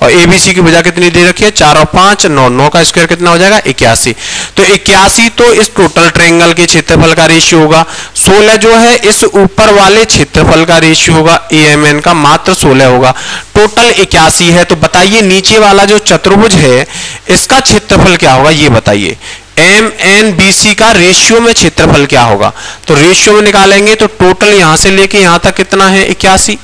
और ए बी सी की भुजा कितनी दे रखी है? चार और पाँच, नौ। नौ का स्क्वायर कितना हो जाएगा? इक्यासी। तो इक्यासी तो इस टोटल ट्रेंगल के क्षेत्रफल का रेशियो होगा। सोलह जो है, इस ऊपर वाले क्षेत्रफल का रेशियो होगा। ए एम एन का मात्र सोलह होगा। टोटल इक्यासी है तो बताइए नीचे वाला जो चतुर्भुज है, इसका क्षेत्रफल क्या होगा? ये बताइए। एम एन बी सी का रेशियो में क्षेत्रफल क्या होगा? तो रेशियो में निकालेंगे तो टोटल यहाँ से लेके यहाँ तक कितना है? इक्यासी।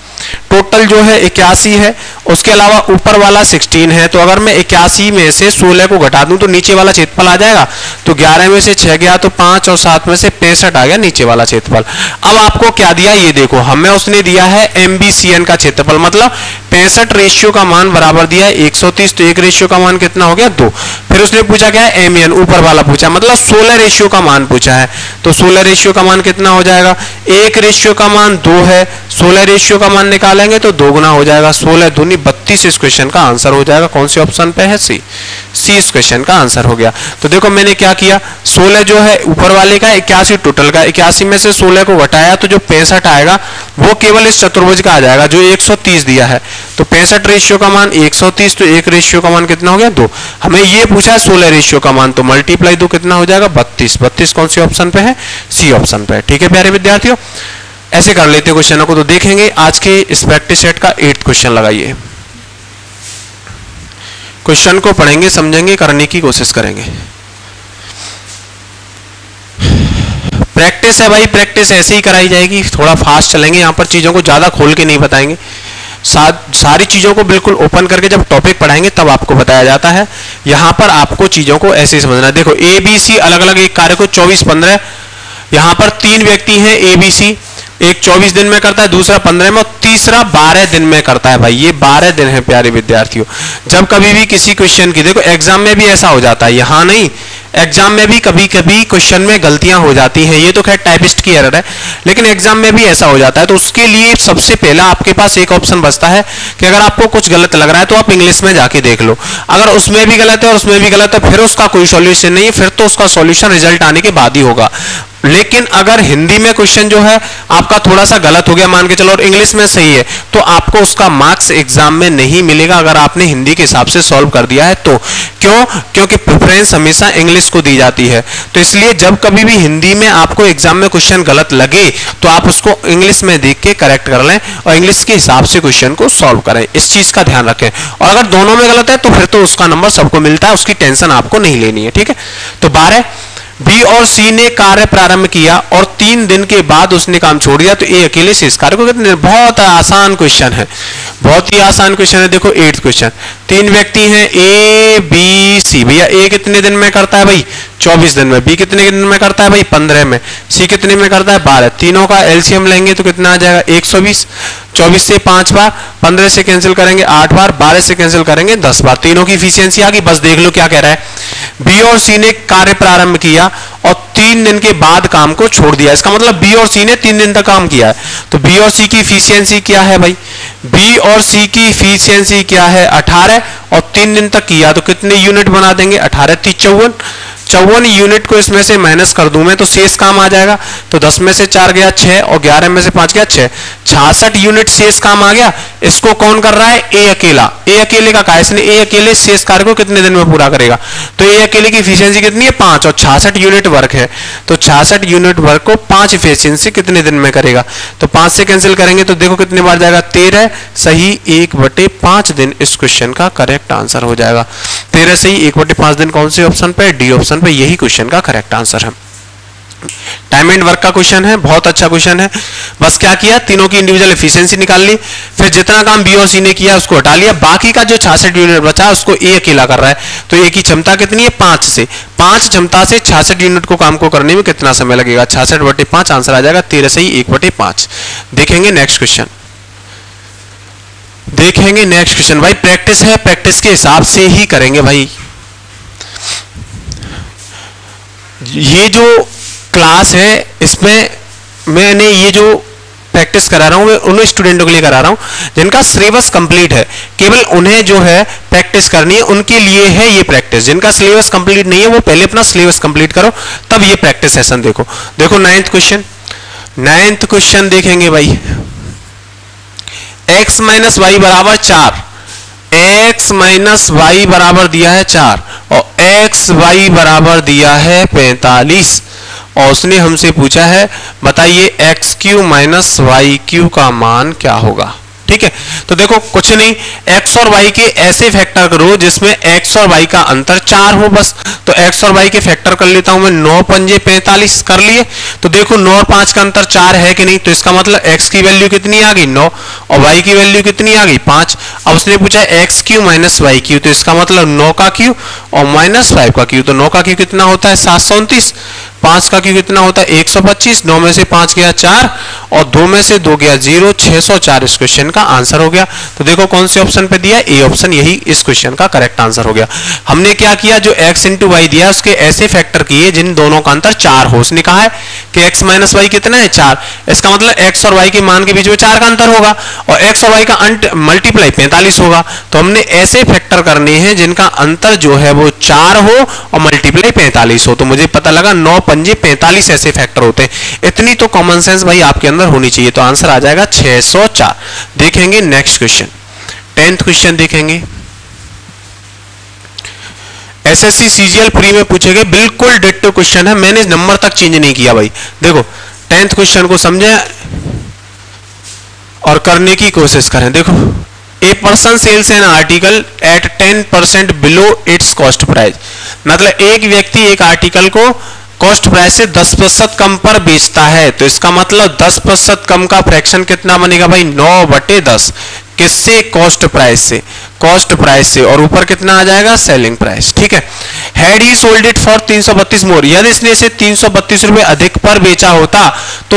टोटल जो है इक्यासी है, उसके अलावा ऊपर वाला 16 है तो अगर मैं इक्यासी में से 16 को घटा दूँ तो नीचे वाला क्षेत्रफल आ जाएगा। तो 11 में से 6 गया तो 5 और 7 में से पैंसठ आ गया नीचे वाला क्षेत्रफल। अब आपको क्या दिया? ये देखो, हमें उसने दिया है एमबीसीएन का क्षेत्रफल मतलब पैंसठ रेशियो का मान बराबर दिया है 130 तो एक रेशियो का मान कितना हो गया? दो। फिर उसने पूछा क्या है? एम ऊपर वाला पूछा। मतलब 16 रेशियो का मान पूछा है तो 16 रेशियो का मान कितना हो जाएगा? एक रेशियो का मान दो है 16 रेशियो का मान निकालेंगे तो दो गुना हो जाएगा 16 दूनी बत्तीस इस क्वेश्चन का आंसर हो जाएगा। कौन सी ऑप्शन पे है? सी सी इस क्वेश्चन का आंसर हो गया। तो देखो मैंने क्या किया? 16 जो है ऊपर वाले का, इक्यासी टोटल का, इक्यासी में से 16 को घटाया तो जो पैंसठ आएगा, वो केवल इस चतुर्भुज का आ जाएगा, जो 130 दिया है। तो पैंसठ रेशियो का मान 130 तो एक रेशियो का मान कितना हो गया? दो। हमें ये पूछा है सोलह रेशियो का मान तो मल्टीप्लाई दो कितना हो जाएगा? बत्तीस। बत्तीस कौन सी ऑप्शन पे है? सी ऑप्शन पे ठीक है प्यारे विद्यार्थियों? ऐसे कर लेते क्वेश्चनों को तो देखेंगे। आज के इस प्रैक्टिस सेट का एट क्वेश्चन लगाइए। क्वेश्चन को पढ़ेंगे, समझेंगे, करने की कोशिश करेंगे। प्रैक्टिस है भाई प्रैक्टिस ऐसे ही कराई जाएगी। थोड़ा फास्ट चलेंगे, यहाँ पर चीज़ों को ज़्यादा खोल के नहीं बताएँगे। सारी चीज़ों को बिल्कुल ओपन करके जब टॉपिक पढ़ाएँगे, तब आपको बताया जाता है। यहाँ पर आपको चीज़ों को ऐसे ही समझना देखो ए बी सी अलग अलग एक कार्य को चौबीस पंद्रह, यहाँ पर तीन व्यक्ति हैं ए बी सी एक 24 दिन में करता है, दूसरा 15 में, और तीसरा बारह दिन में करता है भाई। ये बारह दिन है प्यारे विद्यार्थियों। जब कभी भी किसी क्वेश्चन की, देखो एग्ज़ाम में भी ऐसा हो जाता है, यहाँ नहीं एग्ज़ाम में भी कभी कभी क्वेश्चन में गलतियाँ हो जाती हैं। ये तो खैर टाइपिस्ट की एरर है। लेकिन एग्ज़ाम में भी ऐसा हो जाता है। तो उसके लिए सबसे पहला आपके पास एक ऑप्शन बचता है कि अगर आपको कुछ गलत लग रहा है तो आप इंग्लिश में जाके देख लो। अगर उसमें भी गलत है और उसमें भी गलत है, फिर उसका कोई सॉल्यूशन नहीं है, फिर तो उसका सॉल्यूशन रिज़ल्ट आने के बाद ही होगा। लेकिन अगर हिंदी में क्वेश्चन जो है, आपका थोड़ा सा गलत हो गया मान के चलो और इंग्लिश में सही है तो आपको उसका मार्क्स एग्ज़ाम में नहीं मिलेगा। अगर आपने हिंदी के हिसाब से सॉल्व कर दिया है तो। क्यों? क्योंकि प्रेफरेंस हमेशा इंग्लिश को दी जाती है। तो इसलिए जब कभी भी हिंदी में आपको एग्ज़ाम में क्वेश्चन गलत लगे तो आप उसको इंग्लिश में देख के करेक्ट कर लें और इंग्लिश के हिसाब से क्वेश्चन को सॉल्व करें। इस चीज़ का ध्यान रखें। और अगर दोनों में गलत है तो फिर तो उसका नंबर सबको मिलता है, उसकी टेंशन आपको नहीं लेनी है, ठीक है? तो बारह बी और सी ने कार्य प्रारंभ किया और तीन दिन के बाद उसने काम छोड़ दिया। तो ए अकेले से इस कार्य को कहते हैं। बहुत आसान क्वेश्चन है। बहुत ही आसान क्वेश्चन है। देखो एट्थ क्वेश्चन तीन व्यक्ति हैं, ए, बी, सी। भैया, ए कितने दिन में करता है भाई? चौबीस दिन में, बी कितने दिन में करता है भाई? पंद्रह में। सी कितने में करता है? बारह। तीनों का एलसीएम लेंगे तो कितना आ जाएगा? एक सौ बीस। चौबीस से पाँच बार, पंद्रह से कैंसिल करेंगे आठ बार, बारह से कैंसिल करेंगे दस बार। तीनों की इफिशियंसी आ गई, बस देख लो क्या कह रहा है। बी और सी ने कार्य प्रारंभ किया और तीन दिन के बाद काम को छोड़ दिया। इसका मतलब बी और सी ने तीन दिन तक काम किया है। तो बी और सी की इफिशियंसी क्या है भाई? बी और सी की इफिशियंसी क्या है? 18 और तीन दिन तक किया। तो कितने यूनिट बना देंगे? अठारह तीस चौवन चौवन यूनिट को इसमें से माइनस कर दूँ मैं तो शेष काम आ जाएगा। तो 10 में से चार गया छह और 11 में से पाँच गया छह। छियासठ यूनिट शेष काम आ गया। इसको कौन कर रहा है? ए अकेला। ए अकेले का कहा? इसने ए अकेले शेष कार्य को कितने दिन में पूरा करेगा? तो ए अकेले की इफिशियंसी कितनी है? पाँच। और छियासठ यूनिट वर्क है। तो छियासठ यूनिट वर्क को पाँच इफिशियंसी कितने दिन में करेगा? तो पाँच से कैंसिल करेंगे तो देखो कितने बार जाएगा। तेरह सही एक बटे पाँच दिन इस क्वेश्चन का करेक्ट आंसर हो जाएगा। तेरह सही एक बटे पाँच दिन कौन से ऑप्शन पे? डी ऑप्शन पे यही क्वेश्चन का करेक्ट आंसर है। टाइम एंड वर्क का क्वेश्चन है, बहुत अच्छा क्वेश्चन है। बस क्या किया? तीनों की इंडिविजुअल एफिशिएंसी निकाल ली। फिर जितना काम बी और सी ने किया, उसको हटा लिया। बाकी का जो छियासठ यूनिट बचा, उसको ए अकेला कर रहा है। तो ए की क्षमता कितनी है? पाँच से। पाँच क्षमता से छियासठ यूनिट को काम को करने में कितना समय लगेगा? छियासठ बटे पाँच आंसर आ जाएगा तेरह सही एक बटे पाँच। देखेंगे नेक्स्ट क्वेश्चन देखेंगे नेक्स्ट क्वेश्चन भाई प्रैक्टिस है प्रैक्टिस के हिसाब से ही करेंगे भाई। ये जो क्लास है, इसमें मैंने ये जो प्रैक्टिस करा रहा हूँ उन स्टूडेंटों के लिए करा रहा हूँ, जिनका सिलेबस कंप्लीट है। केवल उन्हें जो है प्रैक्टिस करनी है, उनके लिए है ये प्रैक्टिस जिनका सिलेबस कंप्लीट नहीं है, वो पहले अपना सिलेबस कंप्लीट करो, तब ये प्रैक्टिस सेशन देखो। देखो नाइन्थ क्वेश्चन नाइन्थ क्वेश्चन देखेंगे भाई। एक्स माइनस वाई बराबर चार। एक्स माइनस वाई बराबर दिया है चार। X वाई बराबर दिया है पैंतालीस। और उसने हमसे पूछा है, बताइए x cube minus y cube का मान क्या होगा? ठीक है? तो देखो, कुछ नहीं। X और y के ऐसे फैक्टर करो जिसमें x और y का अंतर चार हो बस। तो x और y के फैक्टर कर लेता हूँ मैं। नौ पंजे पैंतालीस कर लिए। तो देखो, नौ और पाँच का अंतर चार है कि नहीं? तो इसका मतलब x की वैल्यू कितनी आ गई? नौ। और y की वैल्यू कितनी आ गई? पाँच। अब उसने पूछा x cube minus y cube तो इसका मतलब नौ का क्यू और माइनस फाइव का क्यू तो नौ का क्यू कितना होता है? सात सौ उनतीस। पाँच का क्यू कितना होता है? 125 नौ में से पाँच गया चार, और दो में से दो गया ज़ीरो 604 इस क्वेश्चन का आंसर हो गया। तो देखो कौन से ऑप्शन पे दिया? ए ऑप्शन यही इस क्वेश्चन का करेक्ट आंसर हो गया। हमने क्या किया? जो x इंटू वाई दिया, उसके ऐसे फैक्टर किए, जिन दोनों का अंतर चार हो। उसने कहा है कि x माइनस वाई कितना है? चार। इसका मतलब एक्स और वाई के मान के बीच में चार का अंतर होगा, और एक्स और वाई का अंत मल्टीप्लाई पैंतालीस होगा। तो हमने ऐसे फैक्टर करने हैं जिनका अंतर जो है वो चार हो, और मल्टीप्लाई पैंतालीस हो। तो मुझे पता लगा नौ पंजे पैंतालीस ऐसे फैक्टर होते हैं। इतनी तो कॉमन सेंस भाई आपके अंदर होनी चाहिए तो आंसर आ जाएगा 604 देखेंगे नेक्स्ट क्वेश्चन टेंथ क्वेश्चन देखेंगे। एसएससी सीजीएल प्री में पूछे गए, बिल्कुल डिट्टो क्वेश्चन है, मैंने नंबर तक चेंज नहीं किया भाई। देखो टेंथ क्वेश्चन को समझे और करने की कोशिश करें। देखो a person sells an article at ten percent below its cost price मतलब एक व्यक्ति एक आर्टिकल को कॉस्ट प्राइस से 10 प्रतिशत कम पर बेचता है। तो इसका मतलब 10 प्रतिशत कम का फ्रैक्शन कितना बनेगा भाई? 9 बटे दस। किससे? कॉस्ट प्राइस से। कॉस्ट प्राइस से, और ऊपर कितना आ जाएगा? सेलिंग प्राइस ठीक है? Had he sold it for 332 more यदि इसने इसे 332 रुपए अधिक पर बेचा होता तो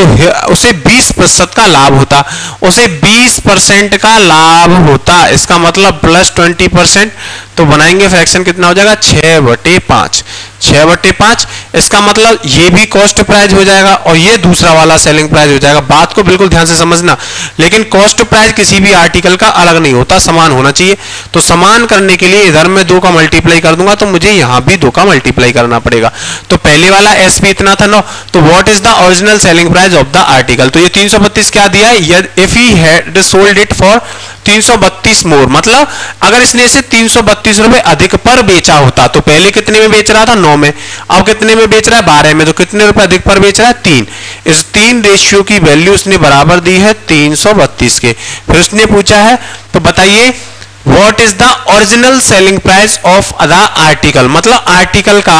उसे 20 प्रतिशत का लाभ होता। उसे 20 परसेंट का लाभ होता। इसका मतलब प्लस 20 परसेंट तो बनाएँगे फ्रैक्शन कितना हो जाएगा? छह बटे पाँच। छह बटे पाँच, इसका मतलब ये भी कॉस्ट प्राइस हो जाएगा, और ये दूसरा वाला सेलिंग प्राइस हो जाएगा। बात को बिल्कुल ध्यान से समझना। लेकिन कॉस्ट प्राइस किसी भी आर्टिकल का अलग नहीं होता, समान होना चाहिए। तो समान करने के लिए इधर में दो का मल्टीप्लाई कर दूँगा तो मुझे यहाँ भी दो का मल्टीप्लाई करना पड़ेगा। तो पहले वाला एस पी इतना था नो तो what is the original selling price of the article तो ये तीन क्या दिया है? If he had sold it for 332 more मतलब अगर इसने इसे तीन रुपए अधिक पर बेचा होता तो पहले कितने में बेच रहा था? नौ में। अब कितने में बेच रहा है? बारह में तो कितने रुपए अधिक पर बेच रहा है? तीन। इस तीन रेशियो की वैल्यू उसने बराबर दी है 332 के। फिर उसने पूछा है तो बताइए what is the original selling price of the article मतलब आर्टिकल का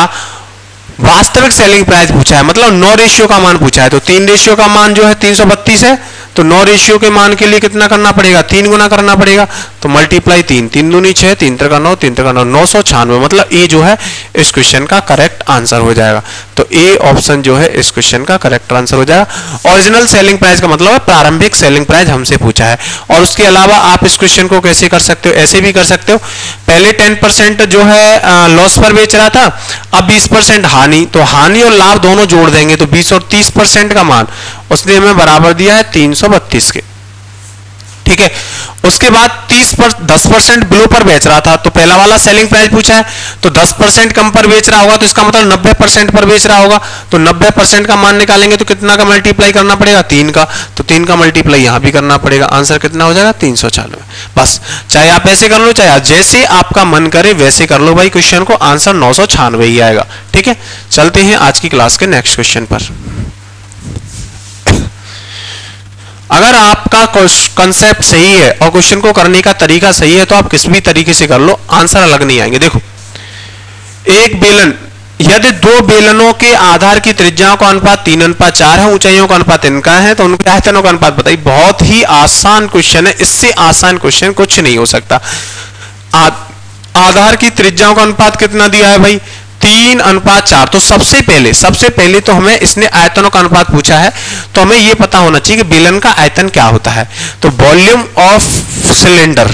वास्तविक सेलिंग प्राइस पूछा है मतलब नौ रेशियो का मान पूछा है तो तीन रेशियो का मान जो है तीन सौ बत्तीस है तो नौ रेशियो के मान के लिए कितना करना पड़ेगा? तीन गुना करना पड़ेगा तो मल्टीप्लाई तीन तीन दूनी छह, तीन तरह का नौ, तीन तरह का नौ नौ सौ छियानवे मतलब ए जो है, इस क्वेश्चन का करेक्ट आंसर हो जाएगा। तो ए ऑप्शन जो है, इस क्वेश्चन का करेक्ट आंसर हो जाएगा। ओरिजिनल सेलिंग प्राइस का मतलब है, प्रारंभिक सेलिंग प्राइस हमसे पूछा है। और उसके अलावा आप इस क्वेश्चन को कैसे कर सकते हो, ऐसे भी कर सकते हो। पहले टेन जो है लॉस पर बेच रहा था, अब बीस परसेंट हानि तो हानि और लाभ दोनों जोड़ देंगे तो बीस और तीस परसेंट का मान। उसने हमें बराबर दिया है तीन सौ बत्तीस के। ठीक है? उसके बाद 30 पर 10 परसेंट बिलो पर बेच रहा था। तो पहला वाला सेलिंग प्राइस पूछा है तो 10 परसेंट कम पर बेच रहा होगा तो इसका मतलब 90 परसेंट पर बेच रहा होगा। तो 90 परसेंट का मान निकालेंगे तो कितना का मल्टीप्लाई करना पड़ेगा? तीन का। तो तीन का मल्टीप्लाई यहाँ भी करना पड़ेगा। आंसर कितना हो जाएगा? तीन बस, चाहे आप ऐसे कर लो, चाहे जैसे आपका मन करे, वैसे कर लो भाई। क्वेश्चन को आंसर नौ सौ छानवे ही आएगा। ठीक है? चलते हैं आज की क्लास के नेक्स्ट क्वेश्चन पर। अगर आपका कंसेप्ट सही है और क्वेश्चन को करने का तरीका सही है तो आप किस भी तरीके से कर लो आंसर अलग नहीं आएँगे। देखो, एक बेलन, यदि दो बेलनों के आधार की त्रिज्याओं का अनुपात तीन, अनुपात चार है, ऊंचाइयों का अनुपात इनका है तो उनके आयतनों का अनुपात बताइए। बहुत ही आसान क्वेश्चन है, इससे आसान क्वेश्चन कुछ नहीं हो सकता। आधार की त्रिज्याओं का अनुपात कितना दिया है भाई? तीन अनुपात, चार। तो सबसे पहले सबसे पहले तो हमें इसने आयतनों का अनुपात पूछा है तो हमें यह पता होना चाहिए कि बेलन का आयतन क्या होता है। तो volume of cylinder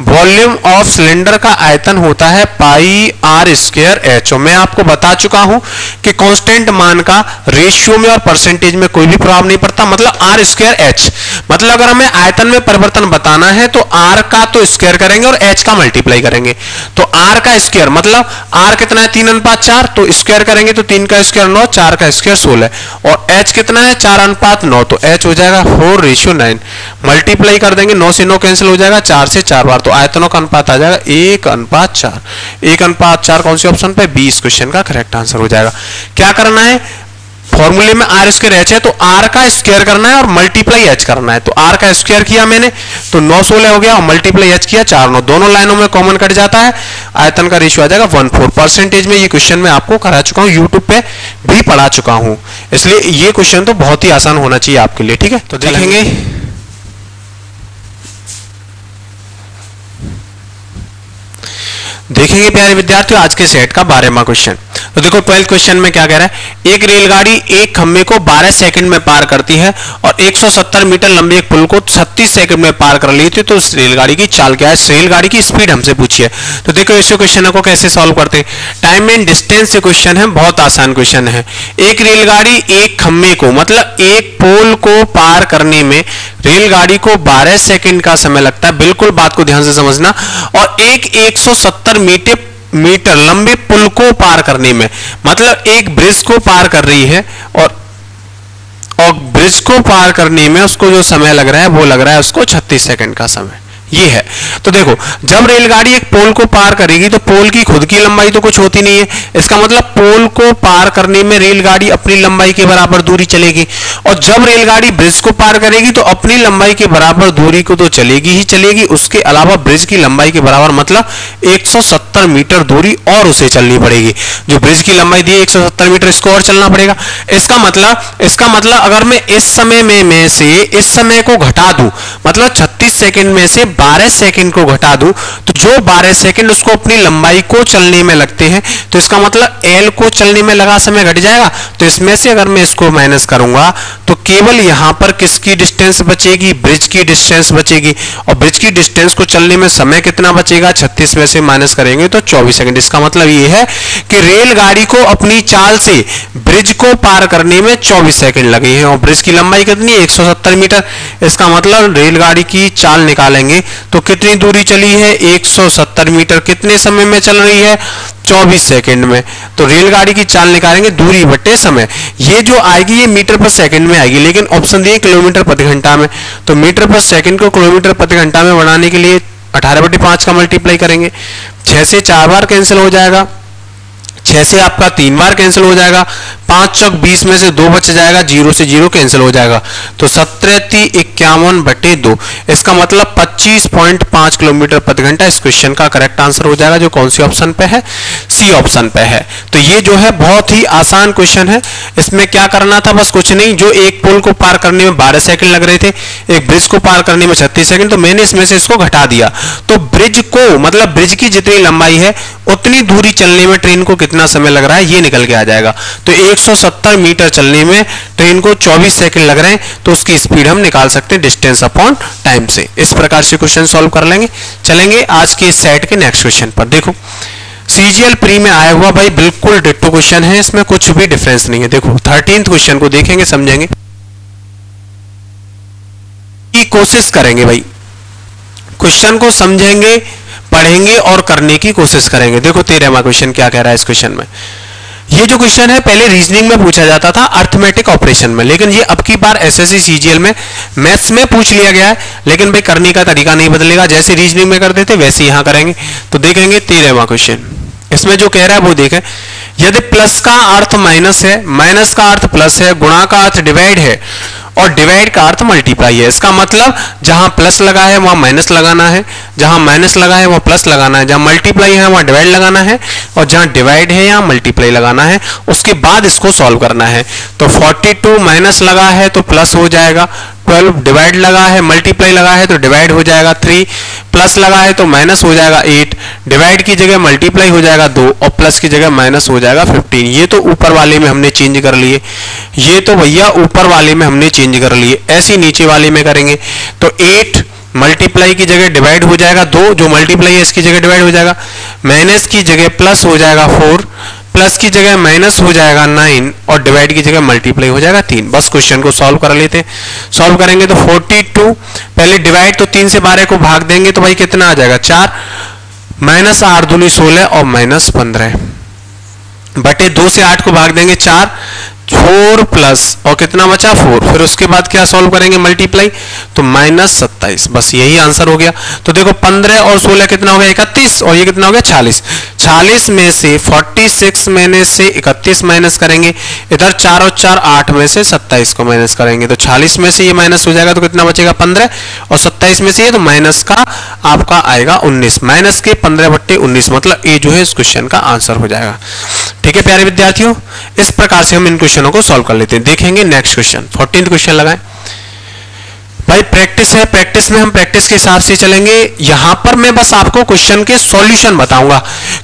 volume of cylinder का आयतन होता है पाई आर स्क्र एच। मैं आपको बता चुका हूँ कि कांस्टेंट मान का रेशियो में और परसेंटेज में कोई भी प्रभाव नहीं पड़ता मतलब आर स्क्र एच। मतलब अगर हमें आयतन में परिवर्तन बताना है तो आर का तो स्क्वायर करेंगे और एच का मल्टीप्लाई करेंगे। तो आर का स्क्वायर मतलब आर कितना है? तीन अनुपात चार तो स्क्वायर करेंगे तो तीन का स्क्वायर नौ, चार का स्क्वायर सोलह। और एच कितना है? चार अनुपात नौ तो एच हो जाएगा फोर रेशियो नाइन मल्टीप्लाई कर देंगे, नौ से नौ कैंसिल हो जाएगा, चार से चार बार। तो तो आयतनों का अनुपात आ जाएगा एक अनुपात चार। एक अनुपात चार कौन सी ऑप्शन पे? बीस क्वेश्चन का करेक्ट आंसर हो जाएगा। क्या करना है? फॉर्मूले में आर स्क्र एच है तो आर का स्क्वायर करना है और मल्टीप्लाई एच करना है। तो आर का स्क्वायर किया मैंने तो नौ सोलह हो गया और मल्टीप्लाई एच किया चार नौ। दोनों लाइनों में कॉमन कट जाता है। आयतन का रेशियो आ जाएगा वन फोर। परसेंटेज में ये क्वेश्चन मैं आपको करा चुका हूँ यूट्यूब पे भी पढ़ा चुका हूँ। इसलिए ये क्वेश्चन तो बहुत ही आसान होना चाहिए आपके लिए ठीक है? तो देखेंगे। देखेंगे प्यारे विद्यार्थियों, आज के सेट का बारहवा क्वेश्चन तो देखो ट्वेल्थ क्वेश्चन में क्या कह रहा है? एक रेलगाड़ी एक खंभे को 12 सेकंड में पार करती है और 170 मीटर लंबे एक पुल को 36 सेकंड में पार कर ली थी तो उस रेलगाड़ी की चाल क्या है? इस रेलगाड़ी की स्पीड हमसे पूछिए। तो देखो, इस क्वेश्चन को कैसे सॉल्व करते हैं? टाइम एंड डिस्टेंस क्वेश्चन है, बहुत आसान क्वेश्चन है। एक रेलगाड़ी एक खंभे को मतलब एक पोल को पार करने में रेलगाड़ी को 12 सेकंड का समय लगता है। बिल्कुल बात को ध्यान से समझना। और एक 170 मीटर मीटर लंबे पुल को पार करने में मतलब एक ब्रिज को पार कर रही है और और ब्रिज को पार करने में उसको जो समय लग रहा है, वो लग रहा है उसको 36 सेकंड का समय। ये है। तो देखो, जब रेलगाड़ी एक पोल को पार करेगी तो पोल की खुद की लंबाई तो कुछ होती नहीं है। इसका मतलब पोल को पार करने में रेलगाड़ी अपनी लंबाई के बराबर दूरी चलेगी। और जब रेलगाड़ी ब्रिज को पार करेगी तो अपनी लंबाई के बराबर दूरी को तो चलेगी ही चलेगी। उसके अलावा ब्रिज की लंबाई के बराबर मतलब 170 मीटर दूरी और उसे चलनी पड़ेगी। जो ब्रिज की लंबाई दी 170 मीटर, इसको और चलना पड़ेगा। इसका मतलब इसका मतलब अगर मैं इस समय में से इस समय को घटा दूँ मतलब 36 सेकंड में से 12 सेकंड को घटा दूँ तो जो 12 सेकंड उसको अपनी लंबाई को चलने में लगते हैं तो इसका मतलब एल को चलने में लगा समय घट जाएगा तो इसमें से अगर मैं इसको माइनस करूँगा तो केवल यहाँ पर किसकी डिस्टेंस बचेगी? ब्रिज की डिस्टेंस बचेगी। और ब्रिज की डिस्टेंस को चलने में समय कितना बचेगा? 36 में से माइनस करेंगे तो 24 सेकंड इसका मतलब ये है कि रेलगाड़ी को अपनी चाल से ब्रिज को पार करने में 24 सेकंड लगे हैं। और ब्रिज की लंबाई कितनी है? 170 मीटर। इसका मतलब रेलगाड़ी की चाल निकालेंगे। तो कितनी दूरी चली है? 170 मीटर। कितने समय में चल रही है? 24 सेकंड में। तो रेलगाड़ी की चाल निकालेंगे दूरी बटे समय। ये जो आएगी, ये मीटर पर सेकंड में आएगी, लेकिन ऑप्शन दिए किलोमीटर प्रति घंटा में। तो मीटर पर सेकंड को किलोमीटर प्रति घंटा में बढ़ाने के लिए अठारह बटे पाँच का मल्टीप्लाई करेंगे। छह से चार बार कैंसिल हो जाएगा। छह से आपका तीन बार कैंसिल हो जाएगा, पाँच चौक बीस में से दो बच जाएगा, ज़ीरो से ज़ीरो कैंसिल हो जाएगा। तो सत्रह ती इक्यावन बटे दो, इसका मतलब पच्चीस पॉइंट पाँच किलोमीटर प्रति घंटा इस क्वेश्चन का करेक्ट आंसर हो जाएगा, जो कौन सी ऑप्शन पे है? सी ऑप्शन पे है। तो ये जो है बहुत ही आसान क्वेश्चन है। इसमें क्या करना था? बस कुछ नहीं, जो एक पुल को पार करने में बारह सेकंड लग रहे थे, एक ब्रिज को पार करने में छत्तीस सेकंड तो मैंने इसमें से इसको घटा दिया। तो ब्रिज को मतलब ब्रिज की जितनी लंबाई है, उतनी दूरी चलने में ट्रेन को कितना समय लग रहा है, ये निकल के आ जाएगा। तो 170 मीटर चलने में ट्रेन को 24 सेकंड लग रहे हैं तो उसकी स्पीड हम निकाल सकते हैं डिस्टेंस अपॉन टाइम से। इस प्रकार से क्वेश्चन सॉल्व कर लेंगे। चलेंगे आज के सेट के नेक्स्ट क्वेश्चन पर। देखो, सीजीएल प्री में आया हुआ भाई बिल्कुल डिट्टो क्वेश्चन है, इसमें कुछ भी डिफरेंस नहीं है। देखो थर्टींथ क्वेश्चन को देखेंगे, समझेंगे। कोशिश करेंगे भाई। क्वेश्चन को समझेंगे पढ़ेंगे और करने की कोशिश करेंगे। देखो तेरहवा क्वेश्चन क्या कह रहा है इस क्वेश्चन में। ये जो क्वेश्चन है, पहले रीजनिंग में पूछा जाता था अर्थमेटिक ऑपरेशन में। लेकिन ये अब की बार एसएससी सीजीएल में मैथ्स में पूछ लिया गया है, लेकिन भाई करने का तरीका नहीं बदलेगा। जैसे रीजनिंग में करते थे, वैसे यहाँ करेंगे। तो देखेंगे तेरहवा क्वेश्चन। इसमें जो कह रहा है, वो देखें। यदि प्लस का अर्थ माइनस है माइनस का अर्थ प्लस है, गुणा का अर्थ डिवाइड है और डिवाइड का अर्थ मल्टीप्लाई है। इसका मतलब जहाँ प्लस लगा है, वहाँ माइनस लगाना है। जहाँ माइनस लगा है, वहाँ प्लस लगाना है। जहाँ मल्टीप्लाई है, वहाँ डिवाइड लगाना है। और जहाँ डिवाइड है, यहाँ मल्टीप्लाई लगाना है। उसके बाद इसको सॉल्व करना है। तो 42 माइनस लगा है तो प्लस हो जाएगा। 12 डिवाइड लगा है मल्टीप्लाई लगा है तो डिवाइड हो जाएगा 3 प्लस लगा है तो माइनस हो जाएगा 8 डिवाइड की जगह मल्टीप्लाई हो जाएगा 2 और प्लस की जगह माइनस हो जाएगा 15 ये तो ऊपर वाले में हमने चेंज कर लिए। ये तो भैया ऊपर वाले में हमने चेंज कर लिए। ऐसी नीचे वाले में करेंगे। तो एट मल्टीप्लाई की जगह डिवाइड हो जाएगा दो, जो मल्टीप्लाई है इसकी जगह डिवाइड हो जाएगा। माइनस की जगह प्लस हो जाएगा फोर प्लस की जगह माइनस हो जाएगा नाइन और डिवाइड की जगह मल्टीप्लाई हो जाएगा तीन। बस क्वेश्चन को सॉल्व कर लेते हैं। सॉल्व करेंगे तो 42 पहले डिवाइड तो तीन से बारह को भाग देंगे तो भाई कितना आ जाएगा? चार। माइनस आठ दूनी सोलह और माइनस पंद्रह। बटे दो से आठ को भाग देंगे चार। फोर प्लस, और कितना बचा? फोर। फिर उसके बाद क्या सॉल्व करेंगे? मल्टीप्लाई तो माइनस सत्ताईस। बस यही आंसर हो गया। तो देखो, पंद्रह और सोलह कितना हो गया? इकतीस, और ये कितना हो गया? चालीस। चालीस में से फोर्टी सिक्स में से इकतीस माइनस करेंगे। इधर चार और चार आठ में से सत्ताईस को माइनस करेंगे। तो चालीस में से ये माइनस हो जाएगा तो कितना बचेगा? पंद्रह। और सत्ताईस में से ये तो माइनस का आपका आएगा उन्नीस। माइनस के पंद्रह बट्टे उन्नीस मतलब ये जो है इस क्वेश्चन का आंसर हो जाएगा। ठीक है, प्यारे विद्यार्थियों? इस प्रकार से हम इन क्वेश्चनों को सॉल्व कर लेते हैं। देखेंगे नेक्स्ट क्वेश्चन फोर्टीन क्वेश्चन लगाएँ। भाई प्रैक्टिस है प्रैक्टिस में हम प्रैक्टिस के हिसाब से चलेंगे। यहाँ पर मैं बस आपको क्वेश्चन के सॉल्यूशन बताऊँगा।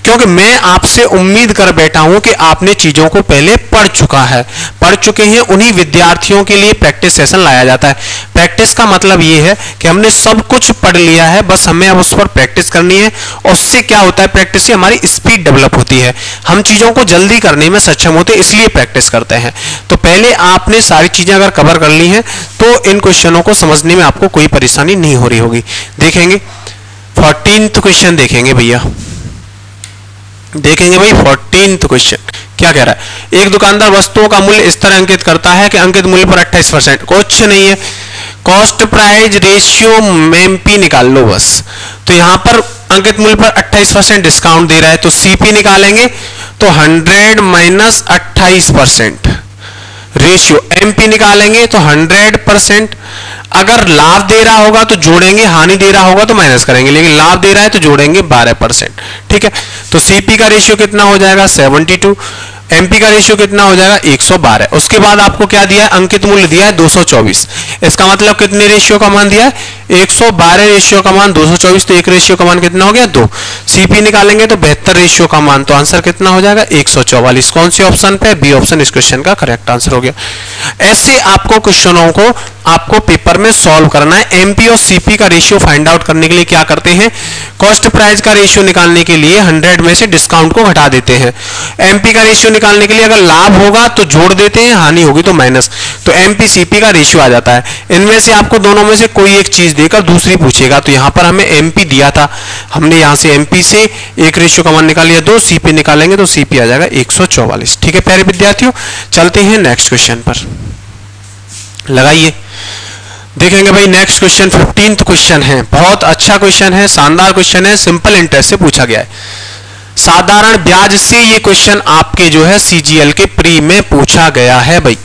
क्योंकि मैं आपसे उम्मीद कर बैठा हूँ कि आपने चीज़ों को पहले पढ़ चुका है। पढ़ चुके हैं, उन्हीं विद्यार्थियों के लिए प्रैक्टिस सेशन लाया जाता है। प्रैक्टिस का मतलब ये है कि हमने सब कुछ पढ़ लिया है, बस हमें अब उस पर प्रैक्टिस करनी है। और उससे क्या होता है प्रैक्टिस से हमारी स्पीड डेवलप होती है। हम चीज़ों को जल्दी करने में सक्षम होते इसलिए प्रैक्टिस करते हैं। तो पहले आपने सारी चीज़ें अगर कवर कर ली हैं तो इन क्वेश्चनों को समझने में आपको कोई परेशानी नहीं हो रही होगी। देखेंगे फोर्टीन क्वेश्चन देखेंगे भैया। देखेंगे भाई फोर्टीन क्वेश्चन क्या कह रहा है? एक दुकानदार वस्तुओं का मूल्य इस तरह अंकित करता है कि अंकित मूल्य पर 28 परसेंट। कुछ नहीं है। कॉस्ट प्राइस रेशियो मेमपी निकाल लो बस। तो यहाँ पर अंकित मूल्य पर 28 परसेंट डिस्काउंट दे रहा है। तो सीपी निकालेंगे तो 100 माइनस अट्ठाईस परसेंट। रेशियो एम पी निकालेंगे तो 100 परसेंट अगर लाभ दे रहा होगा तो जोड़ेंगे, हानि दे रहा होगा तो माइनस करेंगे, लेकिन लाभ दे रहा है तो जोड़ेंगे 12 परसेंट ठीक है? तो सीपी का रेशियो कितना हो जाएगा? 72 एमपी का रेशियो कितना हो जाएगा? 112 उसके बाद आपको क्या दिया है? अंकित मूल्य दिया है 224 इसका मतलब कितने रेशियो का मान दिया है? 112 रेशियो का मान 224 तो एक रेशियो का मान कितना हो गया? दो। सीपी निकालेंगे तो बेहतर रेशियो का मान तो आंसर कितना हो जाएगा? 144 कौन से ऑप्शन पे बी ऑप्शन इस क्वेश्चन का करेक्ट आंसर हो गया। ऐसे आपको क्वेश्चनों को आपको पेपर में सॉल्व करना है। एमपी और सीपी का रेशियो फाइंड आउट करने के लिए क्या करते हैं? कॉस्ट प्राइस का रेशियो निकालने के लिए 100 में से डिस्काउंट को घटा देते हैं। एमपी का रेशियो निकालने के लिए अगर लाभ होगा तो जोड़ देते हैं, हानि होगी तो माइनस तो एमपी सीपी का रेशियो आ जाता है। इनमें से आपको दोनों में से कोई एक चीज़ देकर दूसरी पूछेगा। तो यहाँ पर हमें एमपी दिया था। हमने यहाँ से एमपी से एक रेशियो का मान निकाल लिया। दो सीपी निकालेंगे तो सीपी आ जाएगा एक सौ चौवालीस। ठीक है, प्यारे विद्यार्थियों, चलते हैं नेक्स्ट क्वेश्चन पर। लगाइए। देखेंगे भाई नेक्स्ट क्वेश्चन फिफ्टीन क्वेश्चन है। बहुत अच्छा क्वेश्चन है, शानदार क्वेश्चन है सिंपल इंटरेस्ट से पूछा गया है। साधारण ब्याज से ये क्वेश्चन आपके जो है सीजीएल के प्री में पूछा गया है भाई।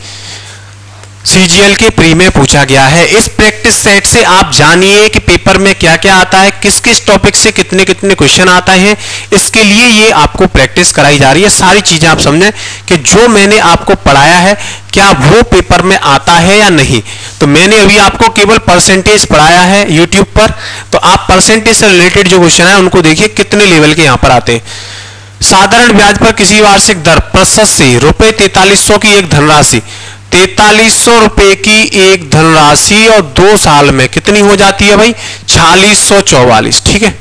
सीजीएल के प्री में पूछा गया है। इस प्रैक्टिस सेट से आप जानिए कि पेपर में क्या क्या आता है किस किस टॉपिक से कितने कितने क्वेश्चन आता है। इसके लिए ये आपको प्रैक्टिस कराई जा रही है। सारी चीज़ें आप समझें कि जो मैंने आपको पढ़ाया है, क्या वो पेपर में आता है या नहीं। तो मैंने अभी आपको केवल परसेंटेज पढ़ाया है यूट्यूब पर। तो आप परसेंटेज से रिलेटेड जो क्वेश्चन है, उनको देखिए कितने लेवल के यहाँ पर आते हैं। साधारण ब्याज पर किसी वार्षिक दर प्रशस्त से रुपए तैतालीस की एक धनराशि। तैतालीस सौ रुपए की एक धनराशि और दो साल में कितनी हो जाती है भाई? छालीस सौ चौवालीस, ठीक है?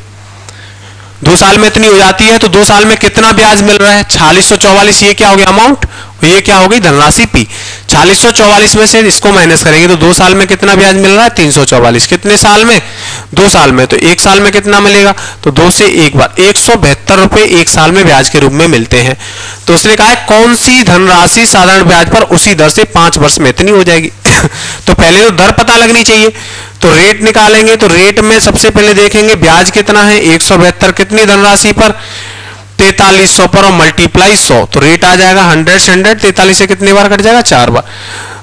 दो साल में इतनी हो जाती है तो दो साल में कितना ब्याज मिल रहा है? छालीस सौ चौवालीस, ये क्या हो गया? अमाउंट ये क्या हो गई धनराशि पी चालीस में से इसको माइनस करेंगे तो दो साल में कितना ब्याज मिल रहा है? तीन सौ चौवालीस। कितने साल में? दो साल में। तो एक साल में कितना मिलेगा? तो दो से एक बार। एक सौ बहत्तर रुपए एक साल में ब्याज के रूप में मिलते हैं। तो उसने कहा है, कौन सी धनराशि साधारण ब्याज पर उसी दर से पाँच वर्ष में इतनी हो जाएगी? तो पहले तो दर पता लगनी चाहिए। तो रेट निकालेंगे। तो रेट में सबसे पहले देखेंगे ब्याज कितना है? एक कितनी धनराशि पर? तैतालीस सौ पर और मल्टीप्लाई सौ तो रेट आ जाएगा हंड्रेड से हंड्रेड तैतालीस से कितने बार कट जाएगा? चार बार।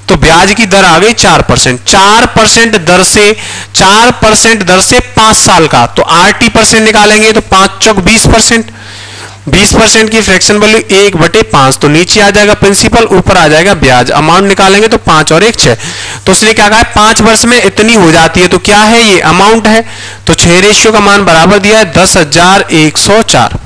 तो ब्याज की दर आ गई चार परसेंट। चार परसेंट दर से, चार परसेंट दर से पाँच साल का। तो आर टी परसेंट निकालेंगे तो पाँच चौक बीस परसेंट। बीस परसेंट की फ्रैक्शन वैल्यू एक बटे पाँच तो नीचे आ जाएगा प्रिंसिपल ऊपर आ जाएगा ब्याज। अमाउंट निकालेंगे तो पाँच और एक छह। तो इसलिए क्या कहा पाँच वर्ष में इतनी हो जाती है तो क्या है ये? अमाउंट है। तो छह रेशियो का मान बराबर दिया है दस हज़ार एक सौ चार।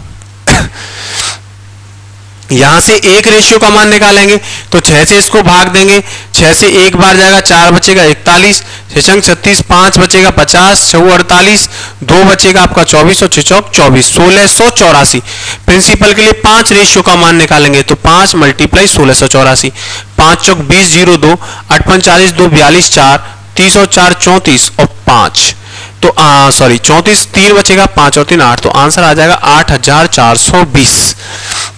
यहाँ से एक रेशियो का मान निकालेंगे तो छह से इसको भाग देंगे, छह से एक बार जाएगा, चार बचेगा इकतालीस छंग छत्तीस, पाँच बचेगा पचास, छह अड़तालीस, दो बचेगा आपका चौबीस, और छौक चौबीस, सोलह सौ चौरासी। प्रिंसिपल के लिए पाँच रेशियो का मान निकालेंगे तो पाँच मल्टीप्लाई सोलह सौ चौरासी। पाँच चौक बीस ज़ीरो दो अठपन चालीस दो बयालीस चार, तीस और चार चौंतीस, और पाँच। तो सॉरी चौंतीस, तीन बचेगा, पाँच और तीन, आठ। तो आंसर आ जाएगा आठ हज़ार चार सौ बीस।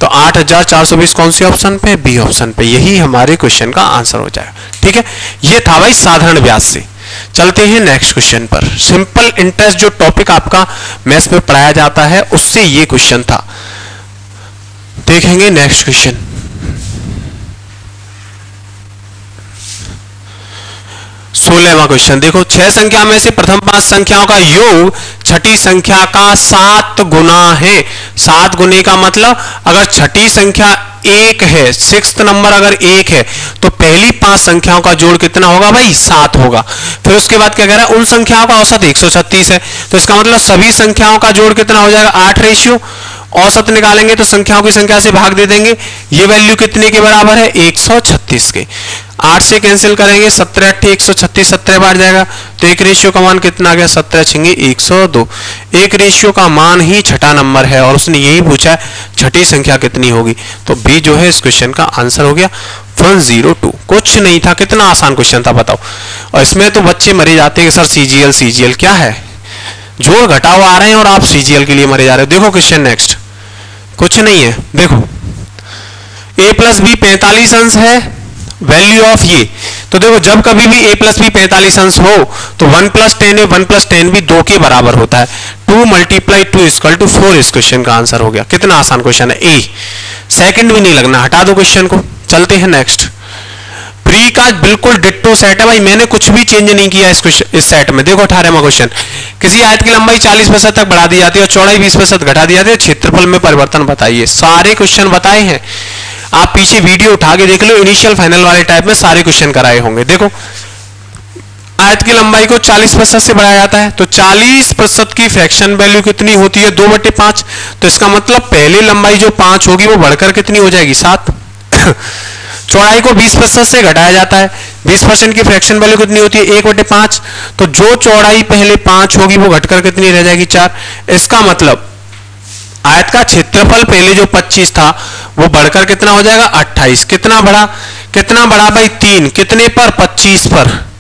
तो आठ हज़ार चार सौ बीस कौन सी ऑप्शन पे? बी ऑप्शन पे। यही हमारे क्वेश्चन का आंसर हो जाएगा। ठीक है? ये था भाई साधारण ब्याज से। चलते हैं नेक्स्ट क्वेश्चन पर। सिंपल इंटरेस्ट जो टॉपिक आपका मैथ्स में पढ़ाया जाता है, उससे ये क्वेश्चन था। देखेंगे नेक्स्ट क्वेश्चन। सोलहवा क्वेश्चन देखो, छह संख्या में से प्रथम पाँच संख्याओं का योग छठी संख्या का सात गुना है। सात गुने का मतलब अगर छठी संख्या एक है सिक्स नंबर अगर एक है तो पहली पाँच संख्याओं का जोड़ कितना होगा भाई? सात होगा। फिर उसके बाद क्या कह रहा है? उन संख्याओं का औसत 136 है। तो इसका मतलब सभी संख्याओं का जोड़ कितना हो जाएगा? आठ रेशियो औसत निकालेंगे तो संख्याओं की संख्या से भाग दे देंगे। ये वैल्यू कितने के बराबर है? 136 के। आठ से कैंसिल करेंगे, सत्रह अट्ठे, एक सौ छत्तीस, सत्रह बार जाएगा। तो एक रेशियो का मान कितना आ गया? सत्रह छिंगे, एक सौ दो। एक रेशियो का मान ही छठा नंबर है और उसने यही पूछा छठी संख्या कितनी होगी? तो बी जो है, इस क्वेश्चन का आंसर हो गया वन ज़ीरो टू कुछ नहीं था, कितना आसान क्वेश्चन था, बताओ। और इसमें तो बच्चे मरे जाते हैं सर सीजीएल सीजीएल क्या है? जोड़ घटाओ, आ रहे हैं और आप सीजीएल के लिए मरे जा रहे हो। देखो क्वेश्चन नेक्स्ट कुछ नहीं है। देखो। ए प्लस बी पैंतालीस अंश है वैल्यू ऑफ़ ये। तो देखो, जब कभी भी ए प्लस बी पैंतालीस अंश हो तो one plus tan A one plus tan भी दो के बराबर होता है। Two multiply two equal to four इस क्वेश्चन का आंसर हो गया। कितना आसान क्वेश्चन है? ए सेकंड भी नहीं लगना। हटा दो क्वेश्चन को। चलते हैं नेक्स्ट प्री का बिल्कुल डिट्टो सेट है भाई। मैंने कुछ भी चेंज नहीं किया इस इस सेट में। देखो अठारहवा क्वेश्चन किसी आयत की लंबाई 40 प्रतिशत तक बढ़ा दी जाती है और चौड़ाई 20 प्रतिशत घटा दी जाती है। क्षेत्रफल में परिवर्तन बताइए। सारे क्वेश्चन बताए हैं। आप पीछे वीडियो उठा के देख लो। इनिशियल फाइनल वाले टाइप में सारे क्वेश्चन कराए होंगे। देखो, आयत की लंबाई को 40 प्रतिशत से बढ़ाया जाता है। तो 40 प्रतिशत की फ्रैक्शन वैल्यू कितनी होती है? दो बटे पाँच। तो इसका मतलब पहली लंबाई जो पाँच होगी, वो बढ़कर कितनी हो जाएगी? सात। चौड़ाई को 20 परसेंट से घटाया जाता है। 20 परसेंट की फ्रैक्शन वैल्यू कितनी होती है? एक बटे पाँच। तो जो चौड़ाई पहले पाँच होगी, वो घटकर कितनी रह जाएगी? चार। इसका मतलब आयत का क्षेत्रफल पहले जो 25 था, वो बढ़कर कितना हो जाएगा? 28 कितना बढ़ा? कितना बढ़ा भाई तीन? कितने पर? 25 पर।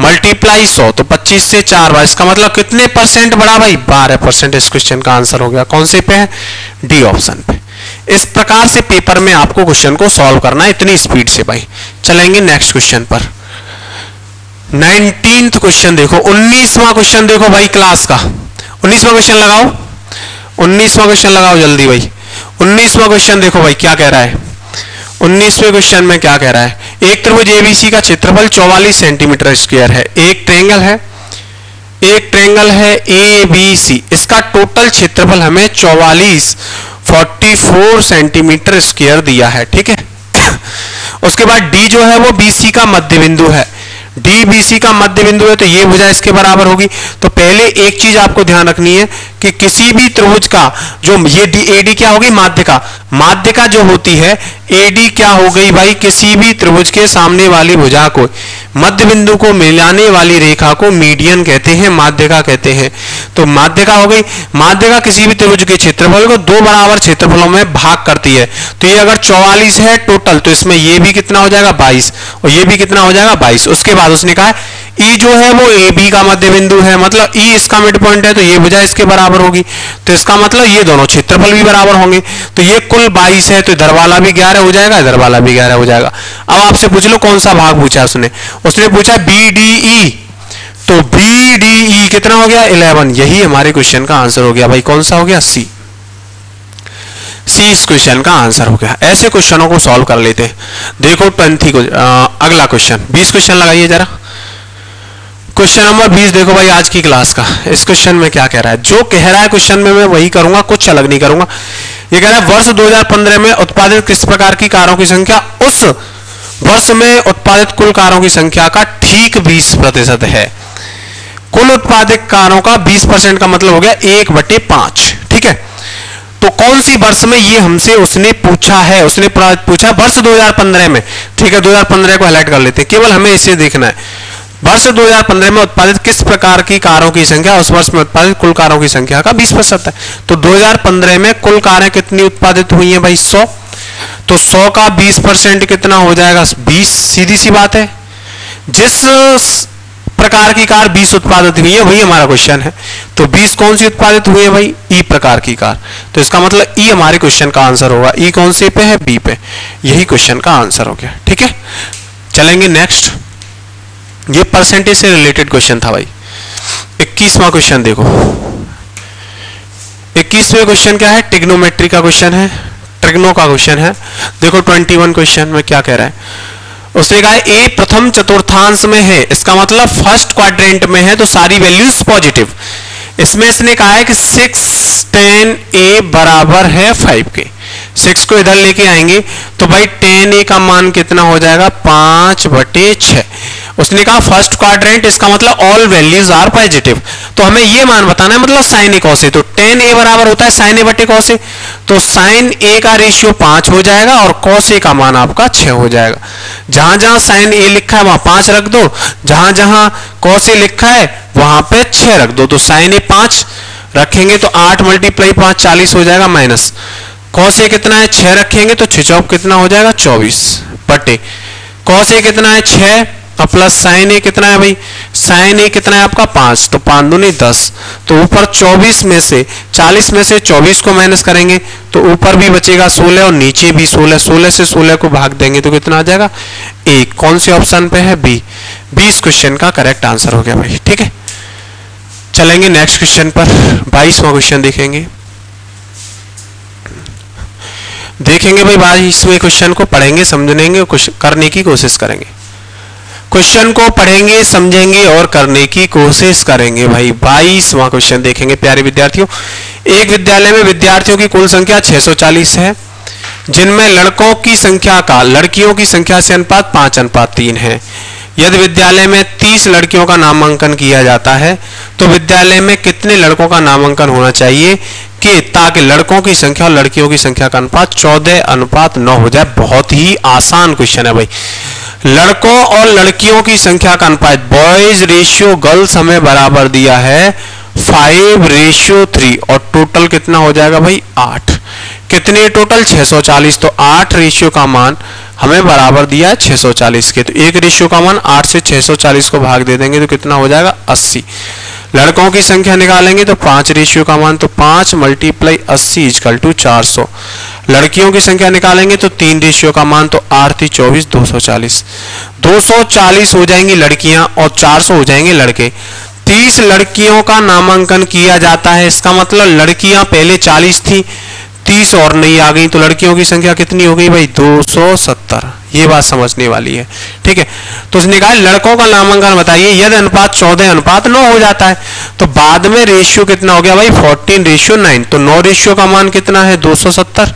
मल्टीप्लाई सौ तो 25 से चार बार, इसका मतलब कितने परसेंट बढ़ा भाई? 12 परसेंट इस क्वेश्चन का आंसर हो गया। कौन से पे है? डी ऑप्शन पे। इस प्रकार से पेपर में आपको क्वेश्चन को सॉल्व करना है इतनी स्पीड से भाई। चलेंगे नेक्स्ट क्वेश्चन पर। नाइनटीन क्वेश्चन देखो, उन्नीसवां क्वेश्चन देखो भाई क्लास का। उन्नीसवा क्वेश्चन लगाओ। उन्नीसवा क्वेश्चन लगाओ जल्दी भाई। उन्नीसवा क्वेश्चन देखो भाई क्या कह रहा है। उन्नीसवें क्वेश्चन में क्या कह रहा है? एक त्रिभुज एबीसी का क्षेत्रफल 44 सेंटीमीटर स्क्वायर है। एक ट्रेंगल है। एक ट्रेंगल है ए बी सी इसका टोटल क्षेत्रफल हमें 44 44 सेंटीमीटर स्क्वायर दिया है। ठीक है? उसके बाद डी जो है वो बी सी का मध्य बिंदु है। डी बी सी का मध्य बिंदु है तो ये भुजा इसके बराबर होगी। तो पहले एक चीज़ आपको ध्यान रखनी है कि किसी भी त्रिभुज का जो ये एडी क्या होगी? माध्यका माध्यका जो होती है एडी क्या हो गई भाई? किसी भी त्रिभुज के सामने वाली भुजा को मध्य बिंदु को मिलाने वाली रेखा को मीडियन कहते हैं माध्यका कहते हैं। तो माध्यका हो गई। माध्यका किसी भी त्रिभुज के क्षेत्रफल को दो बराबर क्षेत्रफलों में भाग करती है। तो ये अगर 44 है टोटल तो इसमें ये भी कितना हो जाएगा? 22 और ये भी कितना हो जाएगा? 22 उसके बाद उसने कहा, ई जो है वो ए, बी का मध्य बिंदु है। मतलब ई इसका मिड पॉइंट है तो ये भुजा इसके बराबर होगी। तो इसका मतलब ये दोनों क्षेत्रफल भी बराबर होंगे। तो ये कुल 22 है तो इधर वाला भी 11 हो जाएगा, इधर वाला भी 11 हो जाएगा। अब आपसे पूछ लो, कौन सा भाग पूछा उसने? उसने पूछा बी डी ई तो बी डी ई कितना हो गया? 11 यही हमारे क्वेश्चन का आंसर हो गया। भाई, कौन सा हो गया? सी सी इस क्वेश्चन का आंसर हो गया। ऐसे क्वेश्चनों को सॉल्व कर लेते हैं। देखो ट्वेंथी अगला क्वेश्चन बीस क्वेश्चन लगाइए जरा। क्वेश्चन नंबर 20 देखो भाई आज की क्लास का। इस क्वेश्चन में क्या कह रहा है? जो कह रहा है क्वेश्चन में मैं वही करूँगा, कुछ अलग नहीं करूँगा। ये कह रहा है, वर्ष 2015 में उत्पादित किस प्रकार की कारों की संख्या? उस वर्ष में उत्पादित कुल कारों की संख्या का ठीक 20 प्रतिशत है। कुल उत्पादित कारों का 20 परसेंट का मतलब हो गया एक बटे पाँच। ठीक है? तो कौन सी वर्ष में ये हमसे उसने पूछा है? उसने पूछा वर्ष 2015 में। ठीक है 2015 को हाईलाइट कर लेते हैं। केवल हमें इसे देखना है। वर्ष 2015 में उत्पादित किस प्रकार की कारों की संख्या? उस वर्ष में उत्पादित कुल कारों की संख्या का 20 प्रतिशत है। तो 2015 में कुल कारें कितनी उत्पादित हुई हैं भाई? 100 तो 100 का 20 परसेंट कितना हो जाएगा? 20 सीधी सी बात है। जिस प्रकार की कार 20 उत्पादित हुई है, वही हमारा क्वेश्चन है। तो 20 कौन सी उत्पादित हुई है भाई? ई प्रकार की कार। तो इसका मतलब ई हमारे क्वेश्चन का आंसर होगा। ई कौन से पे है? बी पे। यही क्वेश्चन का आंसर हो गया। ठीक है? चलेंगे नेक्स्ट ये परसेंटेज से रिलेटेड क्वेश्चन था भाई। इक्कीसवा क्वेश्चन देखो। इक्कीसवें क्वेश्चन क्या है? टिग्नोमेट्री का क्वेश्चन है। ट्रिग्नो का क्वेश्चन है। देखो ट्वेंटी वन क्वेश्चन में क्या कह रहा है। उसने कहा, ए, प्रथम चतुर्थांश में है। इसका मतलब फ़र्स्ट क्वाड्रेंट में है तो सारी वैल्यूज़ पॉजिटिव इसमें इसने कहा है कि सिक्स टेन ए बराबर है फाइव के। सिक्स को इधर लेके आएँगे तो भाई टेन ए का मान कितना हो जाएगा? पाँच बटे छ उसने कहा फ़र्स्ट क्वाड्रेंट इसका मतलब ऑल वैल्यूज़ आर पॉजिटिव तो हमें ये मान बताना है मतलब साइन ए कॉसे तो टेन ए बराबर होता है साइन ए बटे कॉसे तो साइन ए का रेशियो पाँच हो जाएगा और कॉसे का मान आपका छह हो जाएगा. जहाँ जहाँ साइन ए लिखा है, वहाँ पाँच रख दो. जहाँ जहाँ कॉसे लिखा है, वहाँ पे छह रख दो. तो साइन ए पाँच, रखेंगे तो आठ मल्टीप्लाई पाँच, चालीस हो जाएगा माइनस कॉस कितना है, छह रखेंगे तो छह चौक कितना हो जाएगा, चौबीस बटे कॉस कितना है, छह और प्लस साइन ए कितना है भाई? साइन ए कितना है आपका? पाँच। तो पाँच दो नहीं दस। तो ऊपर चौबीस में से, चालीस में से चौबीस को माइनस करेंगे तो ऊपर भी बचेगा सोलह और नीचे भी सोलह। सोलह से सोलह को भाग देंगे तो कितना आ जाएगा? एक। कौन से ऑप्शन पे है? बी बीस क्वेश्चन का करेक्ट आंसर हो गया भाई। ठीक है? चलेंगे नेक्स्ट क्वेश्चन पर। बाईसवा क्वेश्चन देखेंगे। देखेंगे भाई, बाईसवें क्वेश्चन को पढ़ेंगे समझेंगे करने की कोशिश करेंगे। क्वेश्चन को पढ़ेंगे, समझेंगे और करने की कोशिश करेंगे भाई। बाईसवा क्वेश्चन देखेंगे, प्यारे विद्यार्थियों। एक विद्यालय में विद्यार्थियों की कुल संख्या 640 है, जिनमें लड़कों की संख्या का, लड़कियों की संख्या से अनुपात पाँच, अनुपात तीन है। यदि विद्यालय में तीस लड़कियों का नामांकन किया जाता है तो विद्यालय में कितने लड़कों का नामांकन होना चाहिए कि ताकि लड़कों की संख्या और लड़कियों की संख्या का अनुपात, चौदह अनुपात नौ हो जाए? बहुत ही आसान क्वेश्चन है भाई। लड़कों और लड़कियों की संख्या का अनुपात। बॉयज़ रेशियो गर्ल्स हमें बराबर दिया है। फाइव रेशियो थ्री और टोटल कितना हो जाएगा भाई? आठ। कितने टोटल? 640 तो आठ रेशियो का मान हमें बराबर दिया है 640 के। तो एक रेशियो का मान आठ से 640 को भाग दे देंगे तो कितना हो जाएगा? 80 लड़कों की संख्या निकालेंगे तो पाँच रेशियो का मान तो पाँच मल्टीप्लाई अस्सी इजकल टू चार सौ। लड़कियों की संख्या निकालेंगे तो तीन रेशियो का मान तो आठ थी चौबीस, दो सौ चालीस। दो सौ चालीस हो जाएँगी लड़कियाँ और चार सौ हो जाएँगे लड़के। तीस लड़कियों का नामांकन किया जाता है। इसका मतलब लड़कियाँ पहले चालीस थी, तीस और नहीं आ गई। तो लड़कियों की संख्या कितनी हो गई भाई? 270 ये बात समझने वाली है। ठीक है? तो उसने कहा, लड़कों का नामांकन बताइए। यदि अनुपात 14 अनुपात नौ हो जाता है। तो बाद में रेशियो कितना हो गया भाई? 14 रेशियो नाइन। तो नौ रेशियो का मान कितना है? 270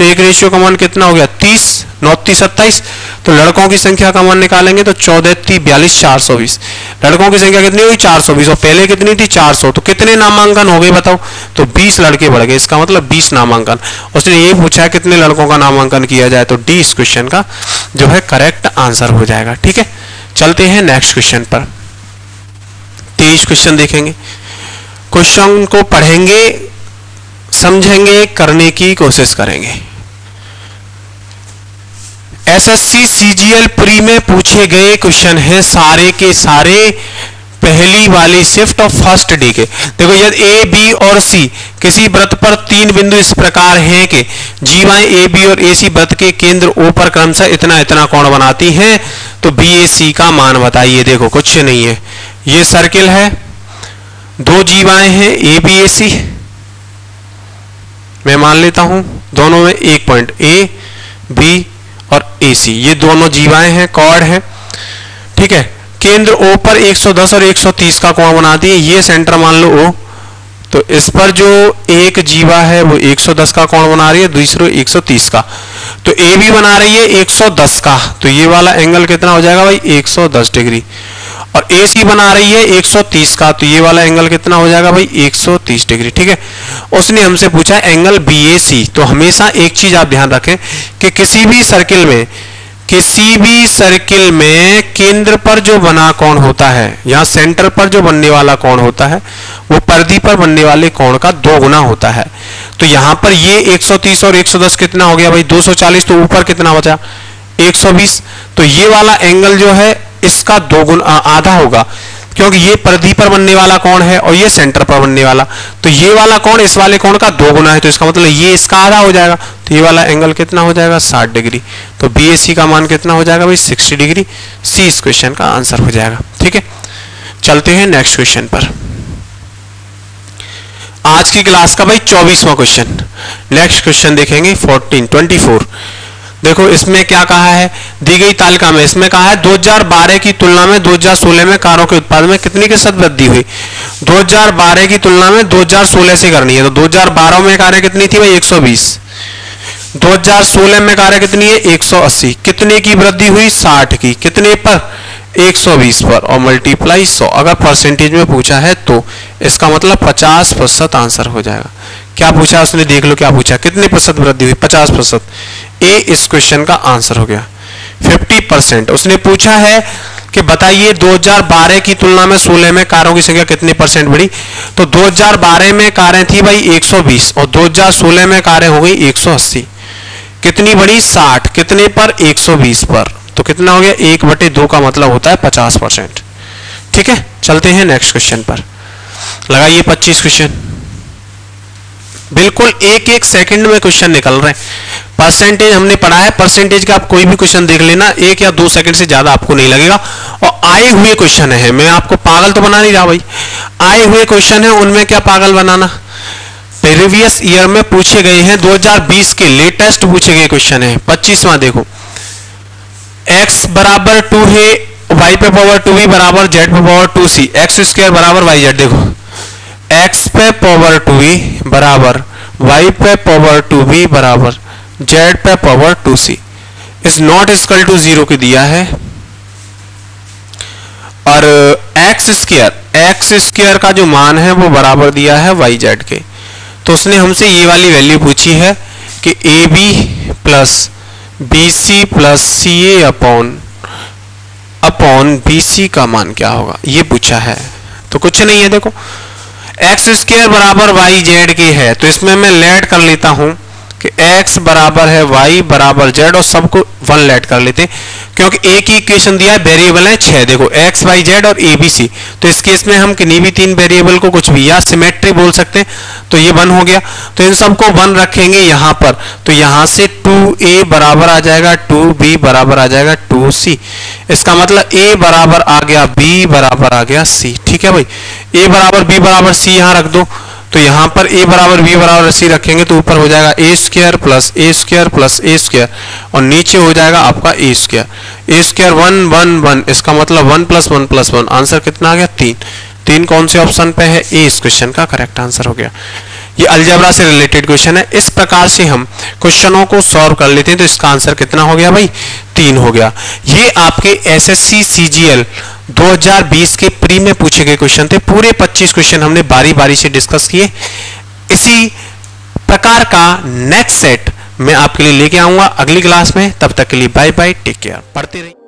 तो एक रेशियो का मान कितना हो गया? 30 नौ तीस सत्ताईस। तो लड़कों की संख्या का मान निकालेंगे तो चौदह ती बयालीस, चार सौ बीस। लड़कों की संख्या कितनी हुई? चार सौ बीस। और पहले कितनी थी? चार सौ। तो कितने नामांकन हो गए बताओ? तो बीस लड़के बढ़ गए। इसका मतलब बीस नामांकन। उसने ये पूछा है कितने लड़कों का नामांकन किया जाए? तो डी इस क्वेश्चन का जो है करेक्ट आंसर हो जाएगा। ठीक है? चलते हैं नेक्स्ट क्वेश्चन पर। तेईस क्वेश्चन देखेंगे। क्वेश्चन को पढ़ेंगे, समझेंगे, करने की कोशिश करेंगे। एसएससी सीजीएल प्री में पूछे गए क्वेश्चन हैं सारे के सारे पहली वाली शिफ्ट और फ़र्स्ट डे के। देखो यदि ए बी और सी किसी व्रत पर तीन बिंदु इस प्रकार हैं कि जीवाएँ ए बी और ए सी व्रत के केंद्र ओ पर क्रमशः इतना इतना कोण बनाती हैं तो बी ए सी का मान बताइए। देखो, कुछ नहीं है। ये सर्किल है। दो जीवाएँ हैं ए बी ए सी मैं मान लेता हूँ, दोनों में एक पॉइंट ए बी और सी ये दोनों जीवाएँ हैं कॉर्ड है। ठीक है? केंद्र ओ पर 110 और 130 का कोण बना दिए। ये सेंटर मान लो ओ तो इस पर जो एक जीवा है, वो 110 का कोण बना रही है, दूसरे 130 का। तो ए भी बना रही है 110 का। तो ये वाला एंगल कितना हो जाएगा भाई? 110 डिग्री। और ए सी बना रही है 130 का तो ये वाला एंगल कितना हो जाएगा भाई? 130 डिग्री, ठीक है? उसने हमसे पूछा एंगल बी ए सी तो हमेशा एक चीज़ आप ध्यान रखें कि किसी भी सर्किल में, किसी भी सर्किल में केंद्र पर जो बना कोण होता है, या सेंटर पर जो बनने वाला कोण होता है, वो परिधि पर बनने वाले कोण का दो गुना होता है। तो यहाँ पर ये 130 और 110 कितना हो गया भाई? 240 तो ऊपर कितना बचा? 120 तो ये वाला एंगल जो है इसका दो गुना आधा होगा। क्योंकि ये परिधि पर बनने वाला कौन है और ये सेंटर पर बनने वाला। तो ये वाला कौन इस वाले कौन का दो गुना है तो इसका मतलब ये इसका आधा हो जाएगा। तो ये वाला एंगल कितना हो जाएगा? 60 डिग्री। तो बी का मान कितना हो जाएगा भाई? 60 डिग्री। सी इस क्वेश्चन का आंसर हो जाएगा। ठीक है? चलते हैं नेक्स्ट क्वेश्चन पर। आज की क्लास का भाई चौबीसवा क्वेश्चन नेक्स्ट क्वेश्चन देखेंगे फोर्टीन ट्वेंटी फोर देखो, इसमें क्या कहा है? दी गई तालिका में। इसमें कहा है 2012 की तुलना में 2016 में कारों के उत्पादन में कितनी प्रतिशत वृद्धि हुई? 2012 की तुलना में 2016 से करनी है। तो 2012 में कारें कितनी थी भाई? 120 2016 में कारें कितनी है? 180 कितने की वृद्धि हुई? 60 की। कितने पर? 120 पर। और मल्टीप्लाई 100 अगर परसेंटेज में पूछा है तो इसका मतलब 50 प्रतिशत आंसर हो जाएगा। क्या पूछा उसने देख लो, क्या पूछा? कितने प्रतिशत वृद्धि हुई? 50 प्रतिशत। ए, इस क्वेश्चन का आंसर हो गया। 50 परसेंट उसने पूछा है कि बताइए 2012 की तुलना में 16 में कारों की संख्या कितने परसेंट बढ़ी? तो 2012 में कारें थी भाई 120 और 2016 में कारें हो गई 180 कितनी बढ़ी? 60 कितने पर? 120 पर। तो कितना हो गया? एक बटे दो का मतलब होता है 50 परसेंट ठीक है? चलते हैं नेक्स्ट क्वेश्चन पर। लगाइए 25 क्वेश्चन बिल्कुल एक एक सेकंड में क्वेश्चन निकल रहे हैं। परसेंटेज हमने पढ़ा है परसेंटेज का आप कोई भी क्वेश्चन देख लेना, एक या दो सेकंड से ज़्यादा आपको नहीं लगेगा। और आए हुए क्वेश्चन है, मैं आपको पागल तो बना नहीं रहा भाई। आए हुए क्वेश्चन है, उनमें क्या पागल बनाना? प्रीवियस ईयर में पूछे गए हैं 2020 के लेटेस्ट पूछे गए क्वेश्चन है। पच्चीसवा देखो। X बराबर टू है, y पे पावर टू बी बराबर जेड पे power two c x square बराबर वाई जेड देखो। X पे पावर टू बी बराबर, y पे पावर टू बी बराबर जेड पे power two c is not equal to zero के दिया है। और एक्स स्क्र एक्स स्क्र का जो मान है वो बराबर दिया है वाई जेड के। तो उसने हमसे ये वाली वैल्यू पूछी है कि a b plus b c plus c a upon upon b c का मान क्या होगा? ये पूछा है। तो कुछ नहीं है देखो। एक्स स्क्र बराबर वाई जेड की है तो इसमें मैं लेट कर लेता हूँ। कि x बराबर है y बराबर z और सबको वन लेट कर लेते। हैं क्योंकि एक ही इक्वेशन दिया है वेरिएबल है छह। देखो, x, y, z और a, b, c तो इस केस में हम किन्हीं भी तीन वेरिएबल को कुछ भी, या सिमेट्री बोल सकते हैं। तो ये वन हो गया। तो इन सबको वन रखेंगे यहाँ पर। तो यहाँ से टू ए बराबर आ जाएगा टू बी बराबर आ जाएगा टू सी इसका मतलब ए बराबर आ गया बी बराबर आ गया सी ठीक है भाई? ए बराबर बी बराबर सी यहाँ रख दो। तो यहाँ पर ए बराबर बी बराबर सी रखेंगे तो ऊपर हो जाएगा a square plus a square plus a square और नीचे हो जाएगा आपका a square a square one one one इसका मतलब one plus one plus one answer कितना आ गया? तीन। तीन कौन से ऑप्शन पे है? ए इस क्वेश्चन का करेक्ट आंसर हो गया। ये अलजबरा से रिलेटेड क्वेश्चन है। इस प्रकार से हम क्वेश्चनों को सॉल्व कर लेते हैं। तो इसका आंसर कितना हो गया भाई? तीन हो गया। ये आपके एस एसएससी सीजीएल 2020 के प्री में पूछे गए क्वेश्चन थे। पूरे 25 क्वेश्चन हमने बारी बारी से डिस्कस किए। इसी प्रकार का नेक्स्ट सेट मैं आपके लिए लेके आऊँगा अगली क्लास में। तब तक के लिए बाय बाय टेक केयर पढ़ते रहिए।